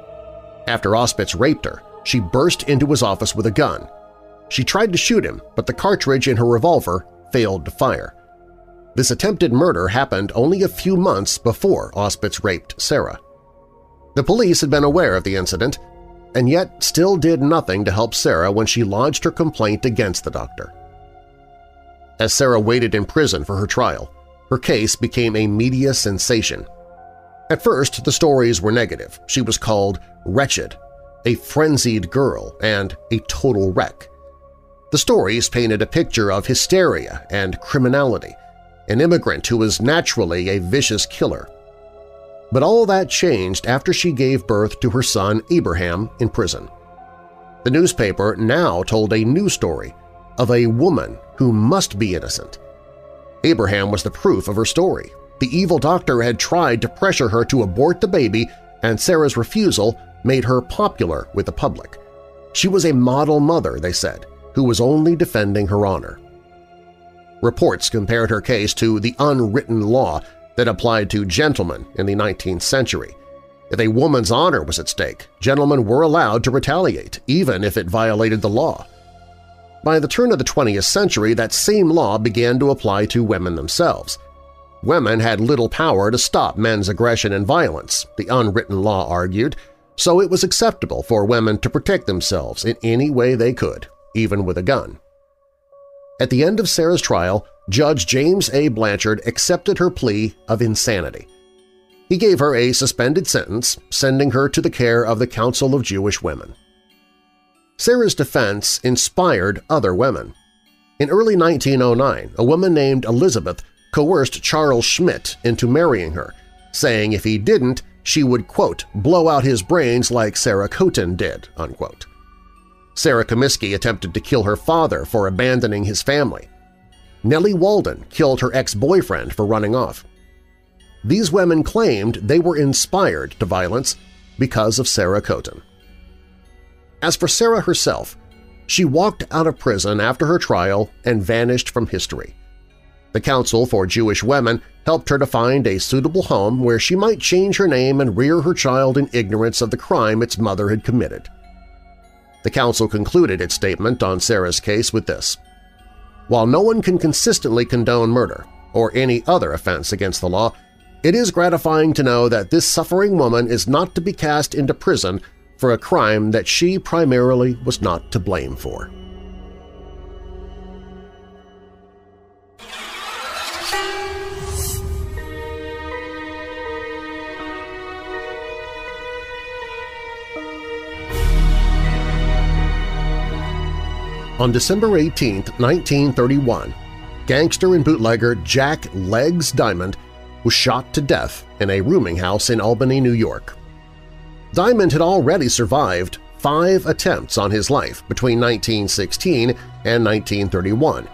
After Auspitz raped her, she burst into his office with a gun. She tried to shoot him, but the cartridge in her revolver failed to fire. This attempted murder happened only a few months before Auspitz raped Sarah. The police had been aware of the incident and yet still did nothing to help Sarah when she lodged her complaint against the doctor. As Sarah waited in prison for her trial, her case became a media sensation. At first, the stories were negative. She was called wretched, a frenzied girl, and a total wreck. The stories painted a picture of hysteria and criminality, an immigrant who was naturally a vicious killer. But all that changed after she gave birth to her son Abraham in prison. The newspaper now told a new story of a woman who must be innocent. Abraham was the proof of her story. The evil doctor had tried to pressure her to abort the baby, and Sarah's refusal made her popular with the public. She was a model mother, they said, who was only defending her honor. Reports compared her case to the unwritten law that applied to gentlemen in the 19th century. If a woman's honor was at stake, gentlemen were allowed to retaliate, even if it violated the law. By the turn of the 20th century, that same law began to apply to women themselves – Women had little power to stop men's aggression and violence, the unwritten law argued, so it was acceptable for women to protect themselves in any way they could, even with a gun. At the end of Sarah's trial, Judge James A. Blanchard accepted her plea of insanity. He gave her a suspended sentence, sending her to the care of the Council of Jewish Women. Sarah's defense inspired other women. In early 1909, a woman named Elizabeth coerced Charles Schmidt into marrying her, saying if he didn't, she would, quote, blow out his brains like Sarah Coton did, unquote. Sarah Comiskey attempted to kill her father for abandoning his family. Nellie Walden killed her ex-boyfriend for running off. These women claimed they were inspired to violence because of Sarah Coton. As for Sarah herself, she walked out of prison after her trial and vanished from history. The Council for Jewish Women helped her to find a suitable home where she might change her name and rear her child in ignorance of the crime its mother had committed. The Council concluded its statement on Sarah's case with this. While no one can consistently condone murder or any other offense against the law, it is gratifying to know that this suffering woman is not to be cast into prison for a crime that she primarily was not to blame for. On December 18, 1931, gangster and bootlegger Jack Legs Diamond was shot to death in a rooming house in Albany, New York. Diamond had already survived five attempts on his life between 1916 and 1931,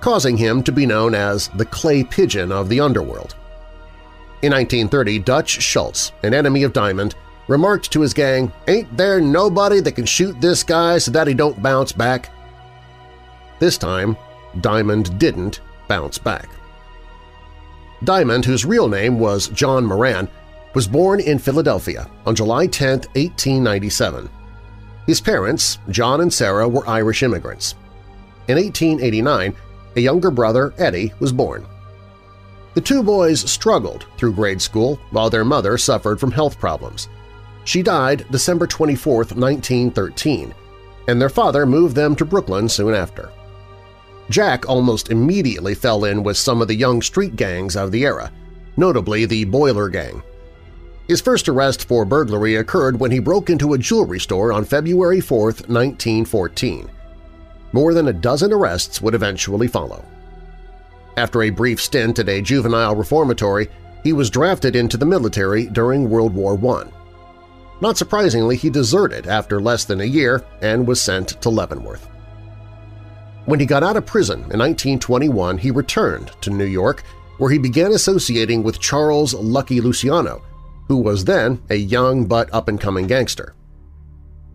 causing him to be known as the clay pigeon of the underworld. In 1930, Dutch Schultz, an enemy of Diamond, remarked to his gang, "'Ain't there nobody that can shoot this guy so that he don't bounce back?' This time, Diamond didn't bounce back. Diamond, whose real name was John Moran, was born in Philadelphia on July 10, 1897. His parents, John and Sarah, were Irish immigrants. In 1889, a younger brother, Eddie, was born. The two boys struggled through grade school while their mother suffered from health problems. She died December 24, 1913, and their father moved them to Brooklyn soon after. Jack almost immediately fell in with some of the young street gangs of the era, notably the Boiler Gang. His first arrest for burglary occurred when he broke into a jewelry store on February 4, 1914. More than a dozen arrests would eventually follow. After a brief stint at a juvenile reformatory, he was drafted into the military during World War I. Not surprisingly, he deserted after less than a year and was sent to Leavenworth. When he got out of prison in 1921, he returned to New York, where he began associating with Charles Lucky Luciano, who was then a young but up-and-coming gangster.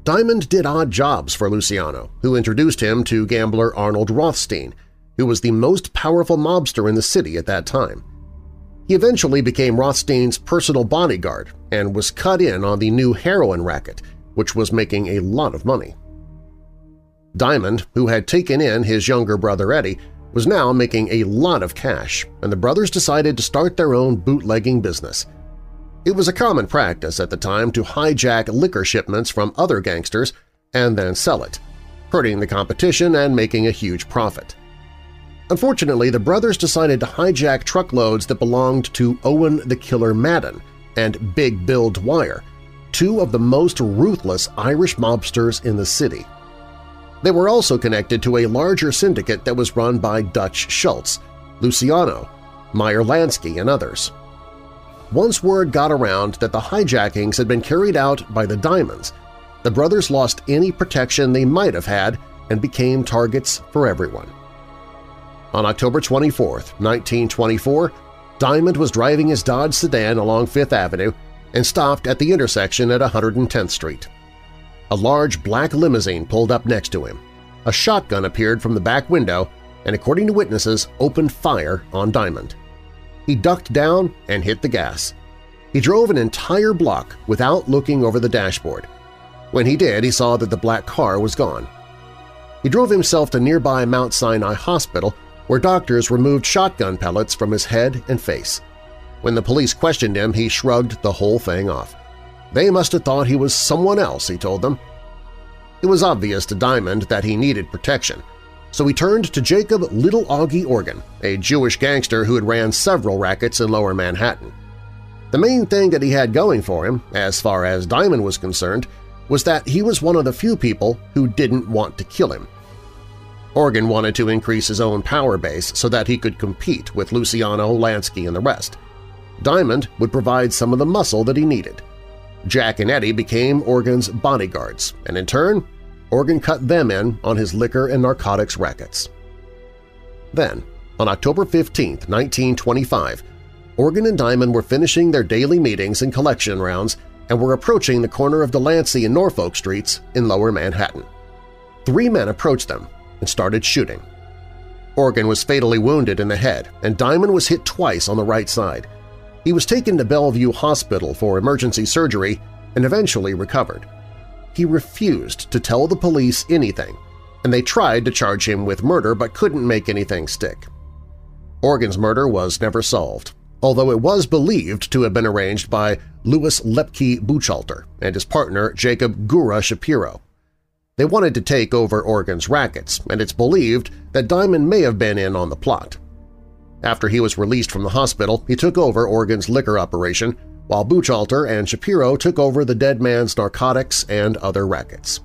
Diamond did odd jobs for Luciano, who introduced him to gambler Arnold Rothstein, who was the most powerful mobster in the city at that time. He eventually became Rothstein's personal bodyguard and was cut in on the new heroin racket, which was making a lot of money. Diamond, who had taken in his younger brother Eddie, was now making a lot of cash, and the brothers decided to start their own bootlegging business. It was a common practice at the time to hijack liquor shipments from other gangsters and then sell it, hurting the competition and making a huge profit. Unfortunately, the brothers decided to hijack truckloads that belonged to Owen the Killer Madden and Big Bill Dwyer, two of the most ruthless Irish mobsters in the city. They were also connected to a larger syndicate that was run by Dutch Schultz, Luciano, Meyer Lansky, and others. Once word got around that the hijackings had been carried out by the Diamonds, the brothers lost any protection they might have had and became targets for everyone. On October 24, 1924, Diamond was driving his Dodge sedan along Fifth Avenue and stopped at the intersection at 110th Street. A large black limousine pulled up next to him. A shotgun appeared from the back window and, according to witnesses, opened fire on Diamond. He ducked down and hit the gas. He drove an entire block without looking over the dashboard. When he did, he saw that the black car was gone. He drove himself to nearby Mount Sinai Hospital where doctors removed shotgun pellets from his head and face. When the police questioned him, he shrugged the whole thing off. They must have thought he was someone else, he told them. It was obvious to Diamond that he needed protection, so he turned to Jacob Little Augie Orgen, a Jewish gangster who had ran several rackets in lower Manhattan. The main thing that he had going for him, as far as Diamond was concerned, was that he was one of the few people who didn't want to kill him. Orgen wanted to increase his own power base so that he could compete with Luciano, Lansky, and the rest. Diamond would provide some of the muscle that he needed. Jack and Eddie became Orgen's bodyguards, and in turn, Orgen cut them in on his liquor and narcotics rackets. Then, on October 15, 1925, Orgen and Diamond were finishing their daily meetings and collection rounds and were approaching the corner of Delancey and Norfolk Streets in lower Manhattan. Three men approached them and started shooting. Orgen was fatally wounded in the head, and Diamond was hit twice on the right side. He was taken to Bellevue Hospital for emergency surgery and eventually recovered. He refused to tell the police anything, and they tried to charge him with murder but couldn't make anything stick. Orgen's murder was never solved, although it was believed to have been arranged by Louis Lepke Buchalter and his partner Jacob Gurrah Shapiro. They wanted to take over Orgen's rackets, and it's believed that Diamond may have been in on the plot. After he was released from the hospital, he took over Orgen's liquor operation, while Buchalter and Shapiro took over the dead man's narcotics and other rackets.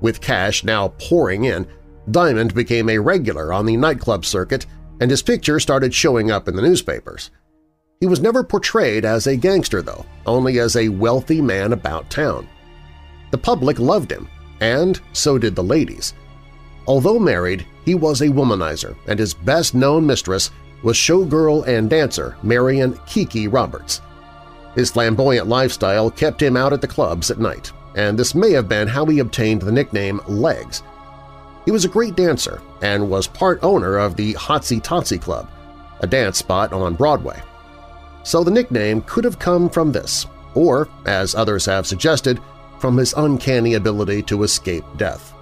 With cash now pouring in, Diamond became a regular on the nightclub circuit and his picture started showing up in the newspapers. He was never portrayed as a gangster, though, only as a wealthy man about town. The public loved him, and so did the ladies. Although married, he was a womanizer, and his best-known mistress was showgirl and dancer Marion Kiki Roberts. His flamboyant lifestyle kept him out at the clubs at night, and this may have been how he obtained the nickname Legs. He was a great dancer and was part owner of the Hotsy Totsy Club, a dance spot on Broadway. So the nickname could have come from this, or, as others have suggested, from his uncanny ability to escape death.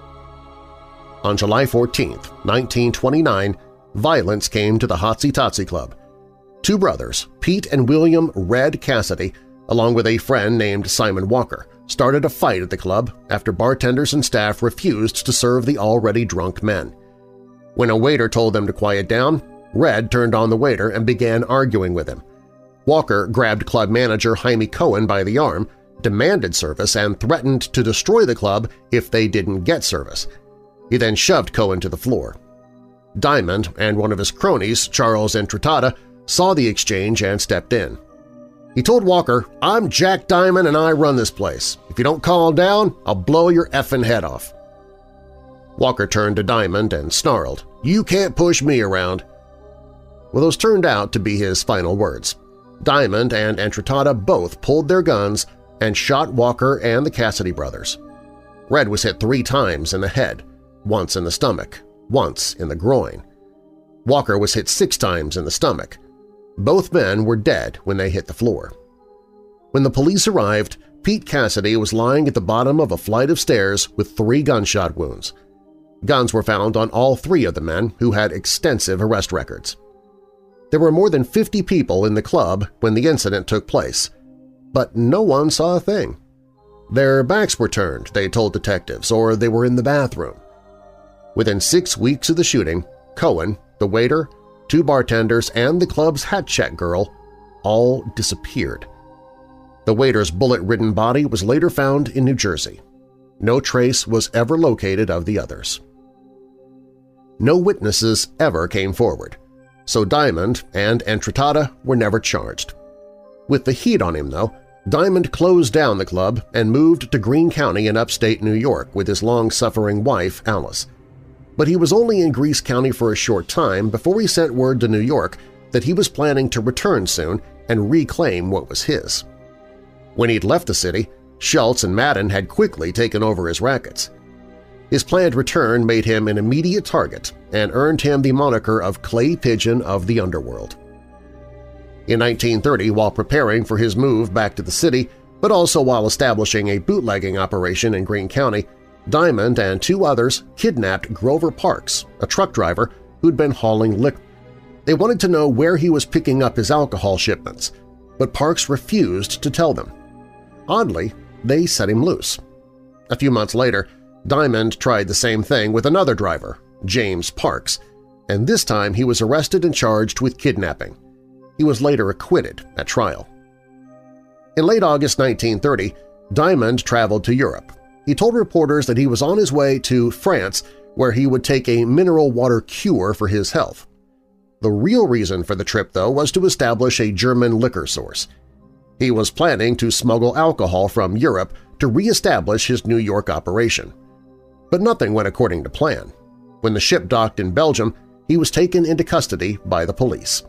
On July 14, 1929, violence came to the Hotsy Totsy Club. Two brothers, Pete and William Red Cassidy, along with a friend named Simon Walker, started a fight at the club after bartenders and staff refused to serve the already drunk men. When a waiter told them to quiet down, Red turned on the waiter and began arguing with him. Walker grabbed club manager Jaime Cohen by the arm, demanded service, and threatened to destroy the club if they didn't get service. He then shoved Cohen to the floor. Diamond and one of his cronies, Charles Entratada, saw the exchange and stepped in. He told Walker, I'm Jack Diamond and I run this place. If you don't calm down, I'll blow your effing head off. Walker turned to Diamond and snarled, You can't push me around. Well, those turned out to be his final words. Diamond and Entratada both pulled their guns and shot Walker and the Cassidy brothers. Red was hit three times in the head, once in the stomach, once in the groin. Walker was hit six times in the stomach. Both men were dead when they hit the floor. When the police arrived, Pete Cassidy was lying at the bottom of a flight of stairs with three gunshot wounds. Guns were found on all three of the men, who had extensive arrest records. There were more than 50 people in the club when the incident took place, but no one saw a thing. Their backs were turned, they told detectives, or they were in the bathroom. Within six weeks of the shooting, Cohen, the waiter, two bartenders, and the club's hat check girl all disappeared. The waiter's bullet-ridden body was later found in New Jersey. No trace was ever located of the others. No witnesses ever came forward, so Diamond and Entratada were never charged. With the heat on him, though, Diamond closed down the club and moved to Greene County in upstate New York with his long-suffering wife, Alice. But he was only in Greene County for a short time before he sent word to New York that he was planning to return soon and reclaim what was his. When he'd left the city, Schultz and Madden had quickly taken over his rackets. His planned return made him an immediate target and earned him the moniker of Clay Pigeon of the Underworld. In 1930, while preparing for his move back to the city, but also while establishing a bootlegging operation in Greene County, Diamond and two others kidnapped Grover Parks, a truck driver who'd been hauling liquor. They wanted to know where he was picking up his alcohol shipments, but Parks refused to tell them. Oddly, they set him loose. A few months later, Diamond tried the same thing with another driver, James Parks, and this time he was arrested and charged with kidnapping. He was later acquitted at trial. In late August 1930, Diamond traveled to Europe. He told reporters that he was on his way to France where he would take a mineral water cure for his health. The real reason for the trip, though, was to establish a German liquor source. He was planning to smuggle alcohol from Europe to re-establish his New York operation. But nothing went according to plan. When the ship docked in Belgium, he was taken into custody by the police.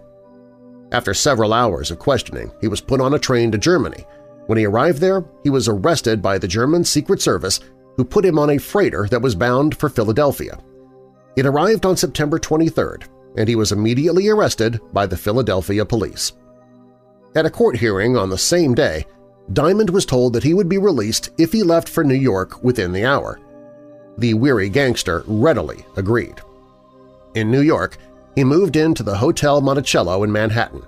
After several hours of questioning, he was put on a train to Germany. When he arrived there, he was arrested by the German Secret Service who put him on a freighter that was bound for Philadelphia. It arrived on September 23rd, and he was immediately arrested by the Philadelphia police. At a court hearing on the same day, Diamond was told that he would be released if he left for New York within the hour. The weary gangster readily agreed. In New York, he moved into the Hotel Monticello in Manhattan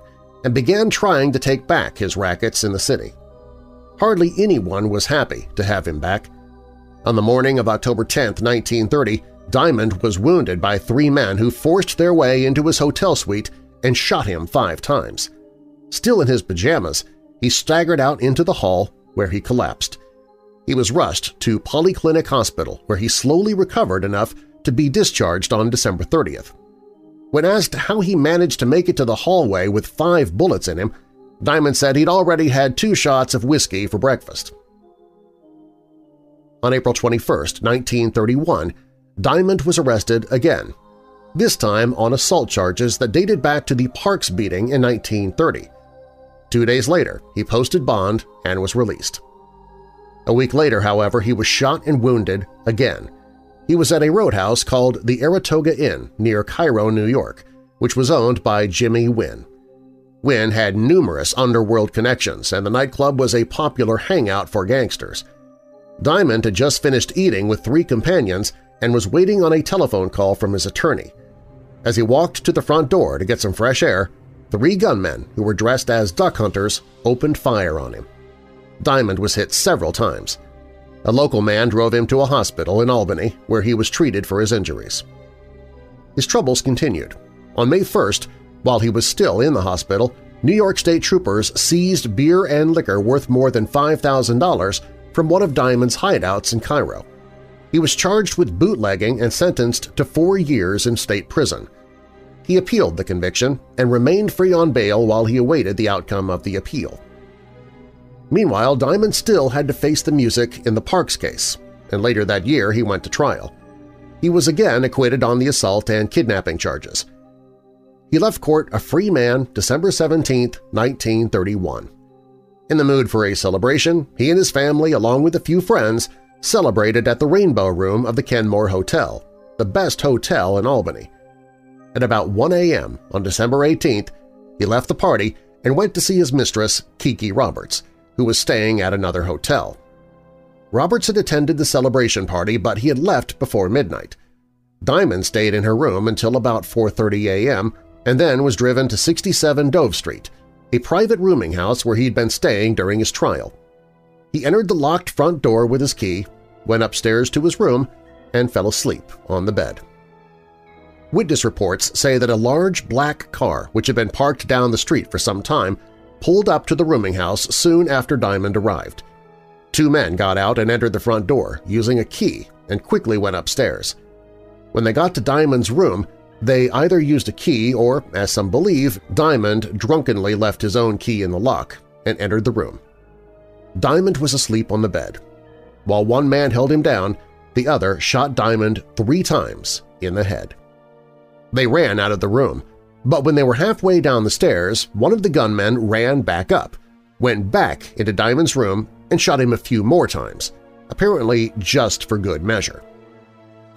and began trying to take back his rackets in the city. Hardly anyone was happy to have him back. On the morning of October 10, 1930, Diamond was wounded by three men who forced their way into his hotel suite and shot him five times. Still in his pajamas, he staggered out into the hall where he collapsed. He was rushed to Polyclinic Hospital where he slowly recovered enough to be discharged on December 30th. When asked how he managed to make it to the hallway with five bullets in him, Diamond said he'd already had two shots of whiskey for breakfast. On April 21, 1931, Diamond was arrested again, this time on assault charges that dated back to the Parks beating in 1930. Two days later, he posted bond and was released. A week later, however, he was shot and wounded again, he was at a roadhouse called the Aratoga Inn near Cairo, New York, which was owned by Jimmy Wynn. Wynn had numerous underworld connections, and the nightclub was a popular hangout for gangsters. Diamond had just finished eating with three companions and was waiting on a telephone call from his attorney. As he walked to the front door to get some fresh air, three gunmen who were dressed as duck hunters opened fire on him. Diamond was hit several times. A local man drove him to a hospital in Albany where he was treated for his injuries. His troubles continued. On May 1st, while he was still in the hospital, New York State troopers seized beer and liquor worth more than $5,000 from one of Diamond's hideouts in Cairo. He was charged with bootlegging and sentenced to four years in state prison. He appealed the conviction and remained free on bail while he awaited the outcome of the appeal. Meanwhile, Diamond still had to face the music in the Parks case, and later that year he went to trial. He was again acquitted on the assault and kidnapping charges. He left court a free man December 17, 1931. In the mood for a celebration, he and his family, along with a few friends, celebrated at the Rainbow Room of the Kenmore Hotel, the best hotel in Albany. At about 1 a.m. on December 18th, he left the party and went to see his mistress, Kiki Roberts, who was staying at another hotel. Roberts had attended the celebration party, but he had left before midnight. Diamond stayed in her room until about 4.30 a.m. and then was driven to 67 Dove Street, a private rooming house where he'd been staying during his trial. He entered the locked front door with his key, went upstairs to his room, and fell asleep on the bed. Witness reports say that a large black car, which had been parked down the street for some time, pulled up to the rooming house soon after Diamond arrived. Two men got out and entered the front door using a key and quickly went upstairs. When they got to Diamond's room, they either used a key or, as some believe, Diamond drunkenly left his own key in the lock and entered the room. Diamond was asleep on the bed. While one man held him down, the other shot Diamond three times in the head. They ran out of the room, but when they were halfway down the stairs, one of the gunmen ran back up, went back into Diamond's room and shot him a few more times, apparently just for good measure.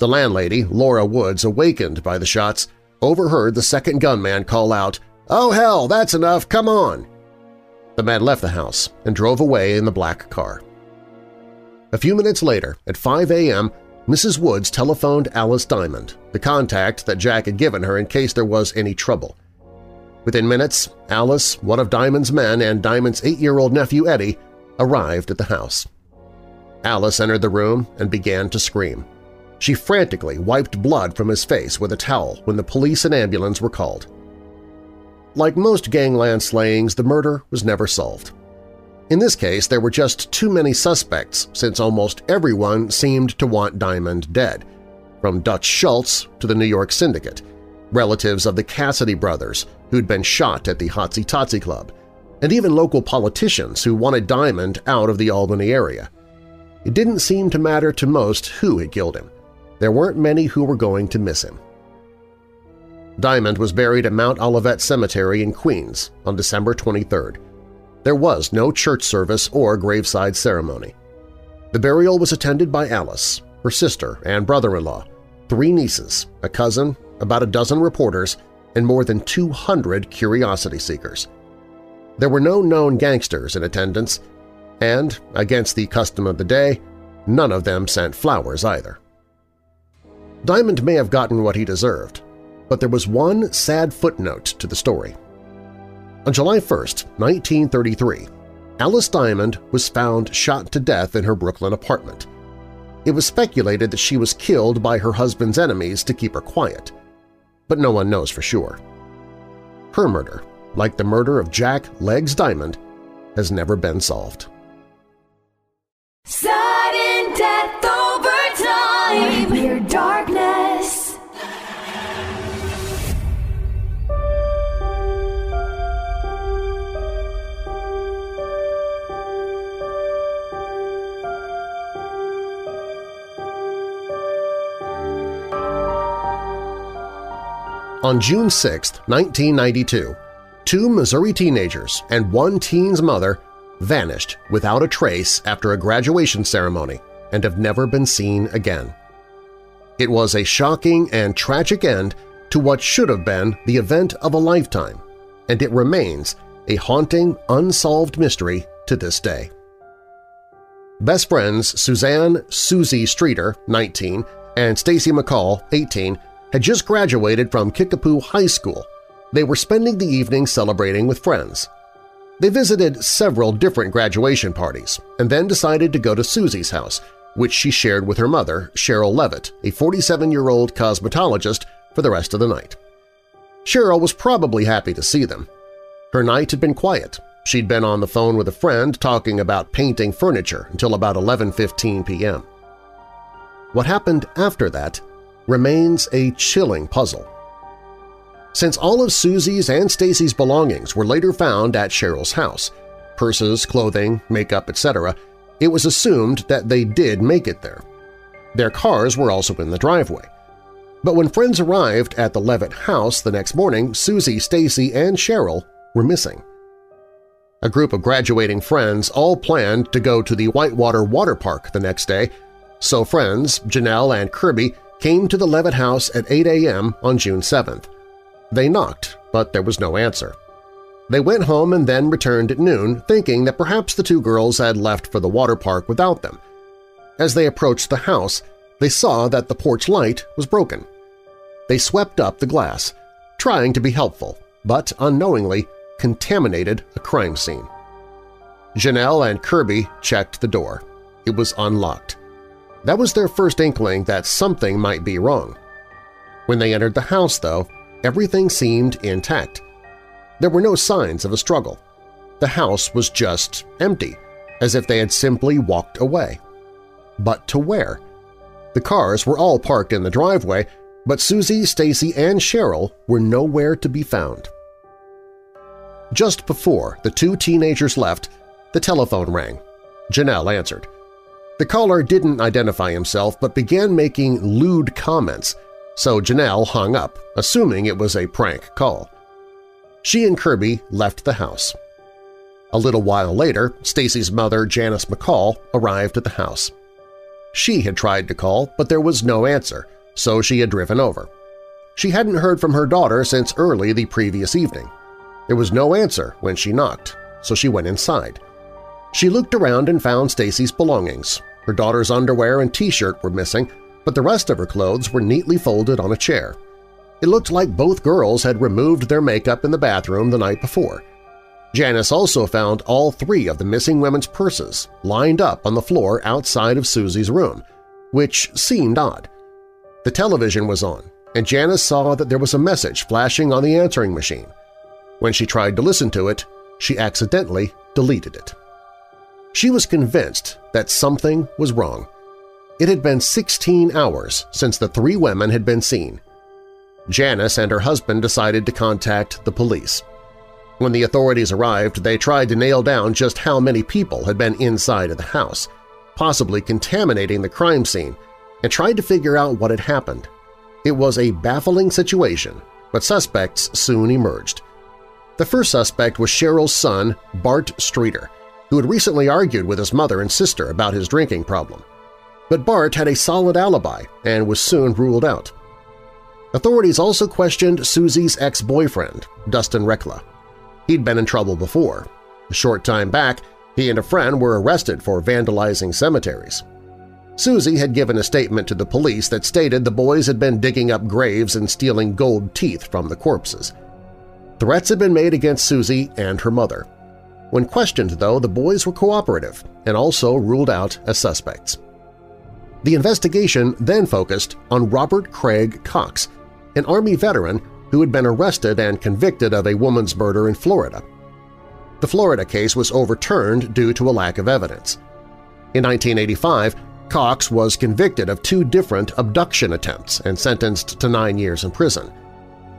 The landlady, Laura Woods, awakened by the shots, overheard the second gunman call out, "'Oh hell, that's enough, come on!' The man left the house and drove away in the black car. A few minutes later, at 5 a.m., Mrs. Woods telephoned Alice Diamond, the contact that Jack had given her in case there was any trouble. Within minutes, Alice, one of Diamond's men, and Diamond's eight-year-old nephew Eddie arrived at the house. Alice entered the room and began to scream. She frantically wiped blood from his face with a towel when the police and ambulance were called. Like most gangland slayings, the murder was never solved. In this case, there were just too many suspects since almost everyone seemed to want Diamond dead, from Dutch Schultz to the New York Syndicate, relatives of the Cassidy brothers who'd been shot at the Hotsy Totsy Club, and even local politicians who wanted Diamond out of the Albany area. It didn't seem to matter to most who had killed him. There weren't many who were going to miss him. Diamond was buried at Mount Olivet Cemetery in Queens on December 23rd. There was no church service or graveside ceremony. The burial was attended by Alice, her sister and brother-in-law, three nieces, a cousin, about a dozen reporters, and more than 200 curiosity seekers. There were no known gangsters in attendance, and, against the custom of the day, none of them sent flowers either. Diamond may have gotten what he deserved, but there was one sad footnote to the story. On July 1, 1933, Alice Diamond was found shot to death in her Brooklyn apartment. It was speculated that she was killed by her husband's enemies to keep her quiet, but no one knows for sure. Her murder, like the murder of Jack Legs Diamond, has never been solved. Sudden death over time. Your darkness. On June 6, 1992, two Missouri teenagers and one teen's mother vanished without a trace after a graduation ceremony and have never been seen again. It was a shocking and tragic end to what should have been the event of a lifetime, and it remains a haunting, unsolved mystery to this day. Best friends Suzanne Susie Streeter, 19, and Stacy McCall, 18, had just graduated from Kickapoo High School. They were spending the evening celebrating with friends. They visited several different graduation parties and then decided to go to Susie's house, which she shared with her mother, Sherrill Levitt, a 47-year-old cosmetologist, for the rest of the night. Sherrill was probably happy to see them. Her night had been quiet. She'd been on the phone with a friend talking about painting furniture until about 11.15 p.m. What happened after that remains a chilling puzzle. Since all of Susie's and Stacy's belongings were later found at Sherrill's house – purses, clothing, makeup, etc. – it was assumed that they did make it there. Their cars were also in the driveway. But when friends arrived at the Levitt house the next morning, Susie, Stacy, and Sherrill were missing. A group of graduating friends all planned to go to the Whitewater Water Park the next day, so friends Janelle and Kirby came to the Levitt house at 8 a.m. on June 7th. They knocked, but there was no answer. They went home and then returned at noon, thinking that perhaps the two girls had left for the water park without them. As they approached the house, they saw that the porch light was broken. They swept up the glass, trying to be helpful, but unknowingly contaminated a crime scene. Janelle and Kirby checked the door. It was unlocked. That was their first inkling that something might be wrong. When they entered the house, though, everything seemed intact. There were no signs of a struggle. The house was just empty, as if they had simply walked away. But to where? The cars were all parked in the driveway, but Susie, Stacy, and Sherrill were nowhere to be found. Just before the two teenagers left, the telephone rang. Janelle answered. The caller didn't identify himself but began making lewd comments, so Janelle hung up, assuming it was a prank call. She and Kirby left the house. A little while later, Stacy's mother, Janice McCall, arrived at the house. She had tried to call, but there was no answer, so she had driven over. She hadn't heard from her daughter since early the previous evening. There was no answer when she knocked, so she went inside. She looked around and found Stacy's belongings. Her daughter's underwear and T-shirt were missing, but the rest of her clothes were neatly folded on a chair. It looked like both girls had removed their makeup in the bathroom the night before. Janice also found all three of the missing women's purses lined up on the floor outside of Susie's room, which seemed odd. The television was on, and Janice saw that there was a message flashing on the answering machine. When she tried to listen to it, she accidentally deleted it. She was convinced that something was wrong. It had been 16 hours since the three women had been seen. Janice and her husband decided to contact the police. When the authorities arrived, they tried to nail down just how many people had been inside of the house, possibly contaminating the crime scene, and tried to figure out what had happened. It was a baffling situation, but suspects soon emerged. The first suspect was Sherrill's son, Bart Streeter, who had recently argued with his mother and sister about his drinking problem. But Bart had a solid alibi and was soon ruled out. Authorities also questioned Susie's ex-boyfriend, Dustin Rekla. He'd been in trouble before. A short time back, he and a friend were arrested for vandalizing cemeteries. Susie had given a statement to the police that stated the boys had been digging up graves and stealing gold teeth from the corpses. Threats had been made against Susie and her mother. When questioned, though, the boys were cooperative and also ruled out as suspects. The investigation then focused on Robert Craig Cox, an Army veteran who had been arrested and convicted of a woman's murder in Florida. The Florida case was overturned due to a lack of evidence. In 1985, Cox was convicted of two different abduction attempts and sentenced to nine years in prison.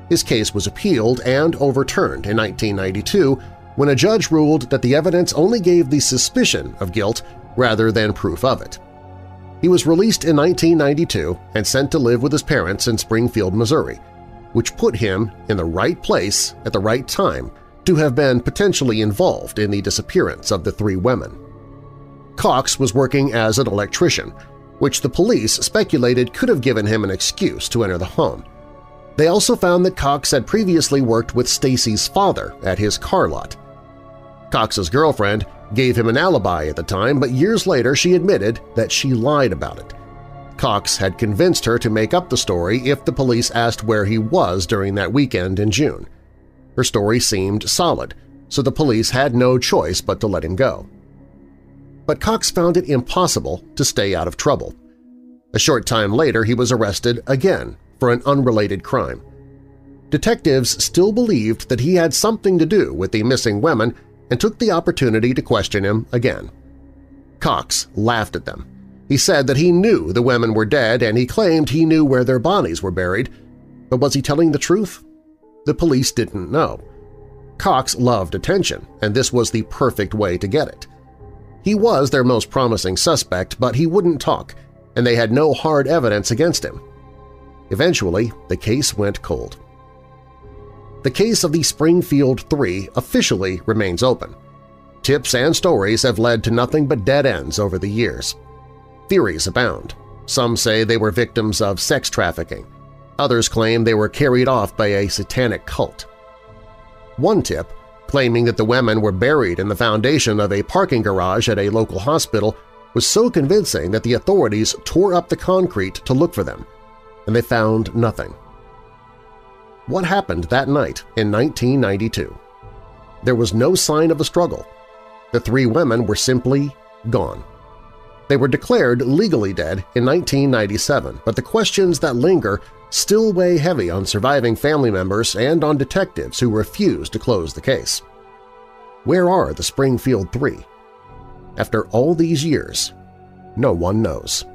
His case was appealed and overturned in 1992 when a judge ruled that the evidence only gave the suspicion of guilt rather than proof of it. He was released in 1992 and sent to live with his parents in Springfield, Missouri, which put him in the right place at the right time to have been potentially involved in the disappearance of the three women. Cox was working as an electrician, which the police speculated could have given him an excuse to enter the home. They also found that Cox had previously worked with Stacy's father at his car lot. Cox's girlfriend gave him an alibi at the time, but years later she admitted that she lied about it. Cox had convinced her to make up the story if the police asked where he was during that weekend in June. Her story seemed solid, so the police had no choice but to let him go. But Cox found it impossible to stay out of trouble. A short time later he was arrested again for an unrelated crime. Detectives still believed that he had something to do with the missing women and took the opportunity to question him again. Cox laughed at them. He said that he knew the women were dead and he claimed he knew where their bodies were buried, but was he telling the truth? The police didn't know. Cox loved attention, and this was the perfect way to get it. He was their most promising suspect, but he wouldn't talk, and they had no hard evidence against him. Eventually, the case went cold the case of the Springfield Three officially remains open. Tips and stories have led to nothing but dead ends over the years. Theories abound. Some say they were victims of sex trafficking. Others claim they were carried off by a satanic cult. One tip, claiming that the women were buried in the foundation of a parking garage at a local hospital, was so convincing that the authorities tore up the concrete to look for them, and they found nothing. What happened that night in 1992? There was no sign of a struggle. The three women were simply gone. They were declared legally dead in 1997, but the questions that linger still weigh heavy on surviving family members and on detectives who refuse to close the case. Where are the Springfield Three? After all these years, no one knows.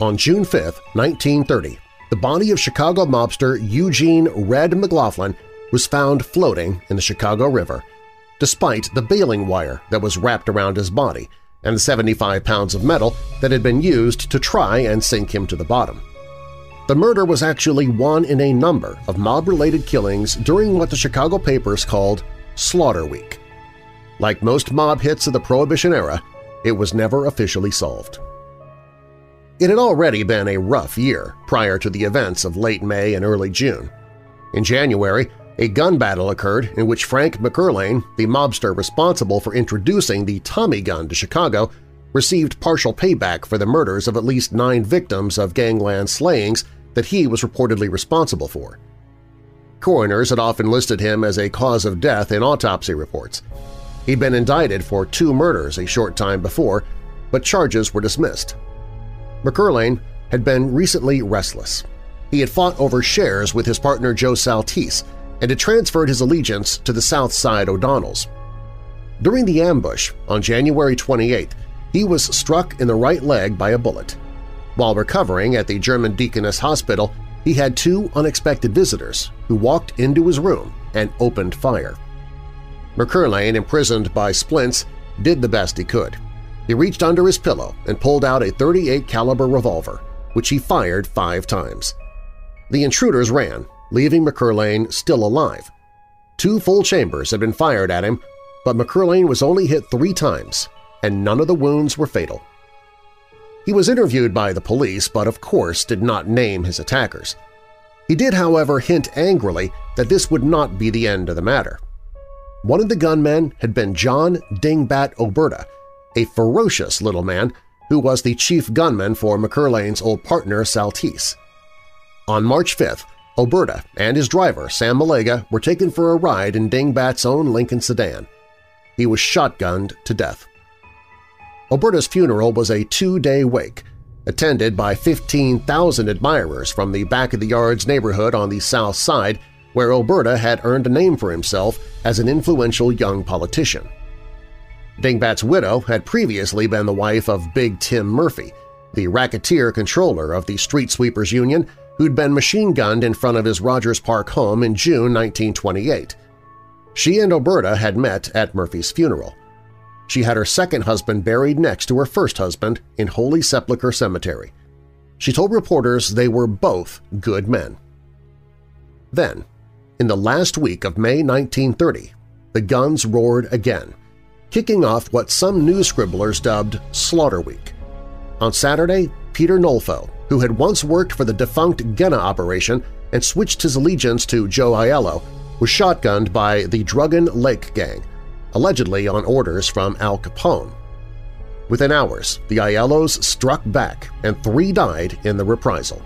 On June 5, 1930, the body of Chicago mobster Eugene Red McLaughlin was found floating in the Chicago River, despite the baling wire that was wrapped around his body and the 75 pounds of metal that had been used to try and sink him to the bottom. The murder was actually one in a number of mob-related killings during what the Chicago papers called Slaughter Week. Like most mob hits of the Prohibition era, it was never officially solved. It had already been a rough year prior to the events of late May and early June. In January, a gun battle occurred in which Frank McErlane, the mobster responsible for introducing the Tommy gun to Chicago, received partial payback for the murders of at least nine victims of gangland slayings that he was reportedly responsible for. Coroners had often listed him as a cause of death in autopsy reports. He'd been indicted for two murders a short time before, but charges were dismissed McErlane had been recently restless. He had fought over shares with his partner Joe Saltis and had transferred his allegiance to the South Side O'Donnells. During the ambush on January 28th, he was struck in the right leg by a bullet. While recovering at the German Deaconess Hospital, he had two unexpected visitors who walked into his room and opened fire. McErlane, imprisoned by splints, did the best he could. He reached under his pillow and pulled out a 38 caliber revolver, which he fired five times. The intruders ran, leaving McErlane still alive. Two full chambers had been fired at him, but McErlane was only hit three times, and none of the wounds were fatal. He was interviewed by the police but of course did not name his attackers. He did, however, hint angrily that this would not be the end of the matter. One of the gunmen had been John Dingbat Oberta, a ferocious little man who was the chief gunman for McErlane's old partner Saltis. On March 5th, Oberta and his driver, Sam Malega, were taken for a ride in Dingbat's own Lincoln sedan. He was shotgunned to death. Oberta's funeral was a two-day wake, attended by 15,000 admirers from the back-of-the-yards neighborhood on the south side where Oberta had earned a name for himself as an influential young politician. Dingbat's widow had previously been the wife of Big Tim Murphy, the racketeer controller of the Street Sweepers Union who'd been machine-gunned in front of his Rogers Park home in June 1928. She and Oberta had met at Murphy's funeral. She had her second husband buried next to her first husband in Holy Sepulchre Cemetery. She told reporters they were both good men. Then, in the last week of May 1930, the guns roared again, kicking off what some news scribblers dubbed Slaughter Week. On Saturday, Peter Nolfo, who had once worked for the defunct Genna operation and switched his allegiance to Joe Aiello, was shotgunned by the Druggan Lake Gang, allegedly on orders from Al Capone. Within hours, the Aiellos struck back and three died in the reprisal.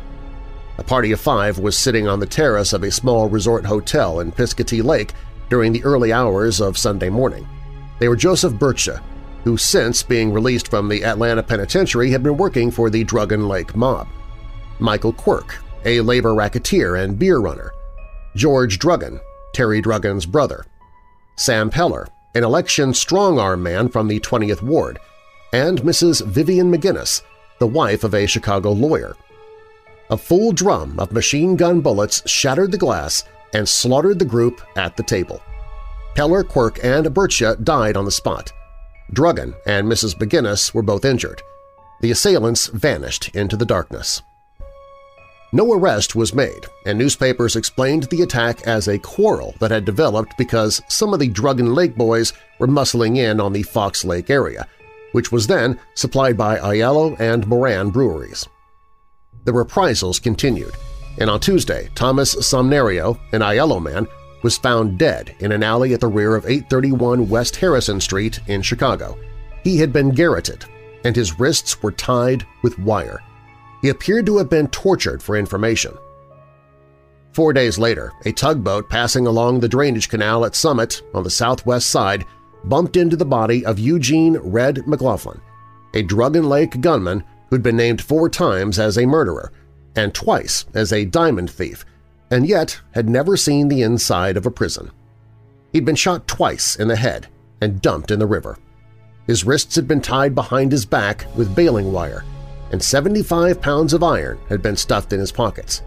A party of five was sitting on the terrace of a small resort hotel in Piscatee Lake during the early hours of Sunday morning. They were Joseph Bircha, who since being released from the Atlanta Penitentiary had been working for the Druggan Lake mob, Michael Quirk, a labor racketeer and beer runner, George Druggan, Terry Druggan's brother, Sam Peller, an election strong-arm man from the 20th Ward, and Mrs. Vivian McGinnis, the wife of a Chicago lawyer. A full drum of machine gun bullets shattered the glass and slaughtered the group at the table. Peller, Quirk, and Bircha died on the spot. Druggan and Mrs. McGinnis were both injured. The assailants vanished into the darkness. No arrest was made, and newspapers explained the attack as a quarrel that had developed because some of the Druggan Lake boys were muscling in on the Fox Lake area, which was then supplied by Aiello and Moran breweries. The reprisals continued, and on Tuesday Thomas Somnario, an Aiello man, was found dead in an alley at the rear of 831 West Harrison Street in Chicago. He had been garroted, and his wrists were tied with wire. He appeared to have been tortured for information. Four days later, a tugboat passing along the drainage canal at Summit on the southwest side bumped into the body of Eugene Red McLaughlin, a Druggan Lake gunman who'd been named four times as a murderer and twice as a diamond thief and yet had never seen the inside of a prison. He'd been shot twice in the head and dumped in the river. His wrists had been tied behind his back with baling wire, and 75 pounds of iron had been stuffed in his pockets.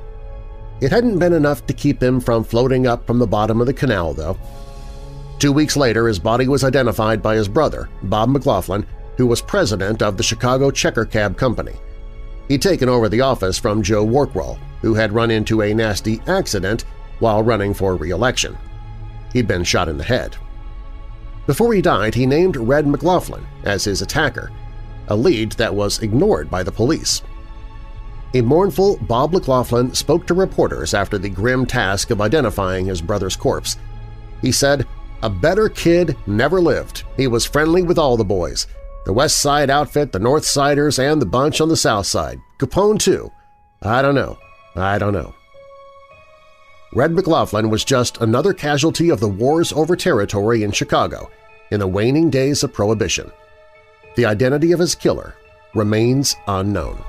It hadn't been enough to keep him from floating up from the bottom of the canal, though. Two weeks later, his body was identified by his brother, Bob McLaughlin, who was president of the Chicago Checker Cab Company. He'd taken over the office from Joe Warkwell, who had run into a nasty accident while running for re-election. He'd been shot in the head. Before he died, he named Red McLaughlin as his attacker, a lead that was ignored by the police. A mournful Bob McLaughlin spoke to reporters after the grim task of identifying his brother's corpse. He said, a better kid never lived. He was friendly with all the boys. The West Side outfit, the North Siders, and the bunch on the South Side. Capone, too. I don't know. I don't know. Red McLaughlin was just another casualty of the wars over territory in Chicago in the waning days of Prohibition. The identity of his killer remains unknown.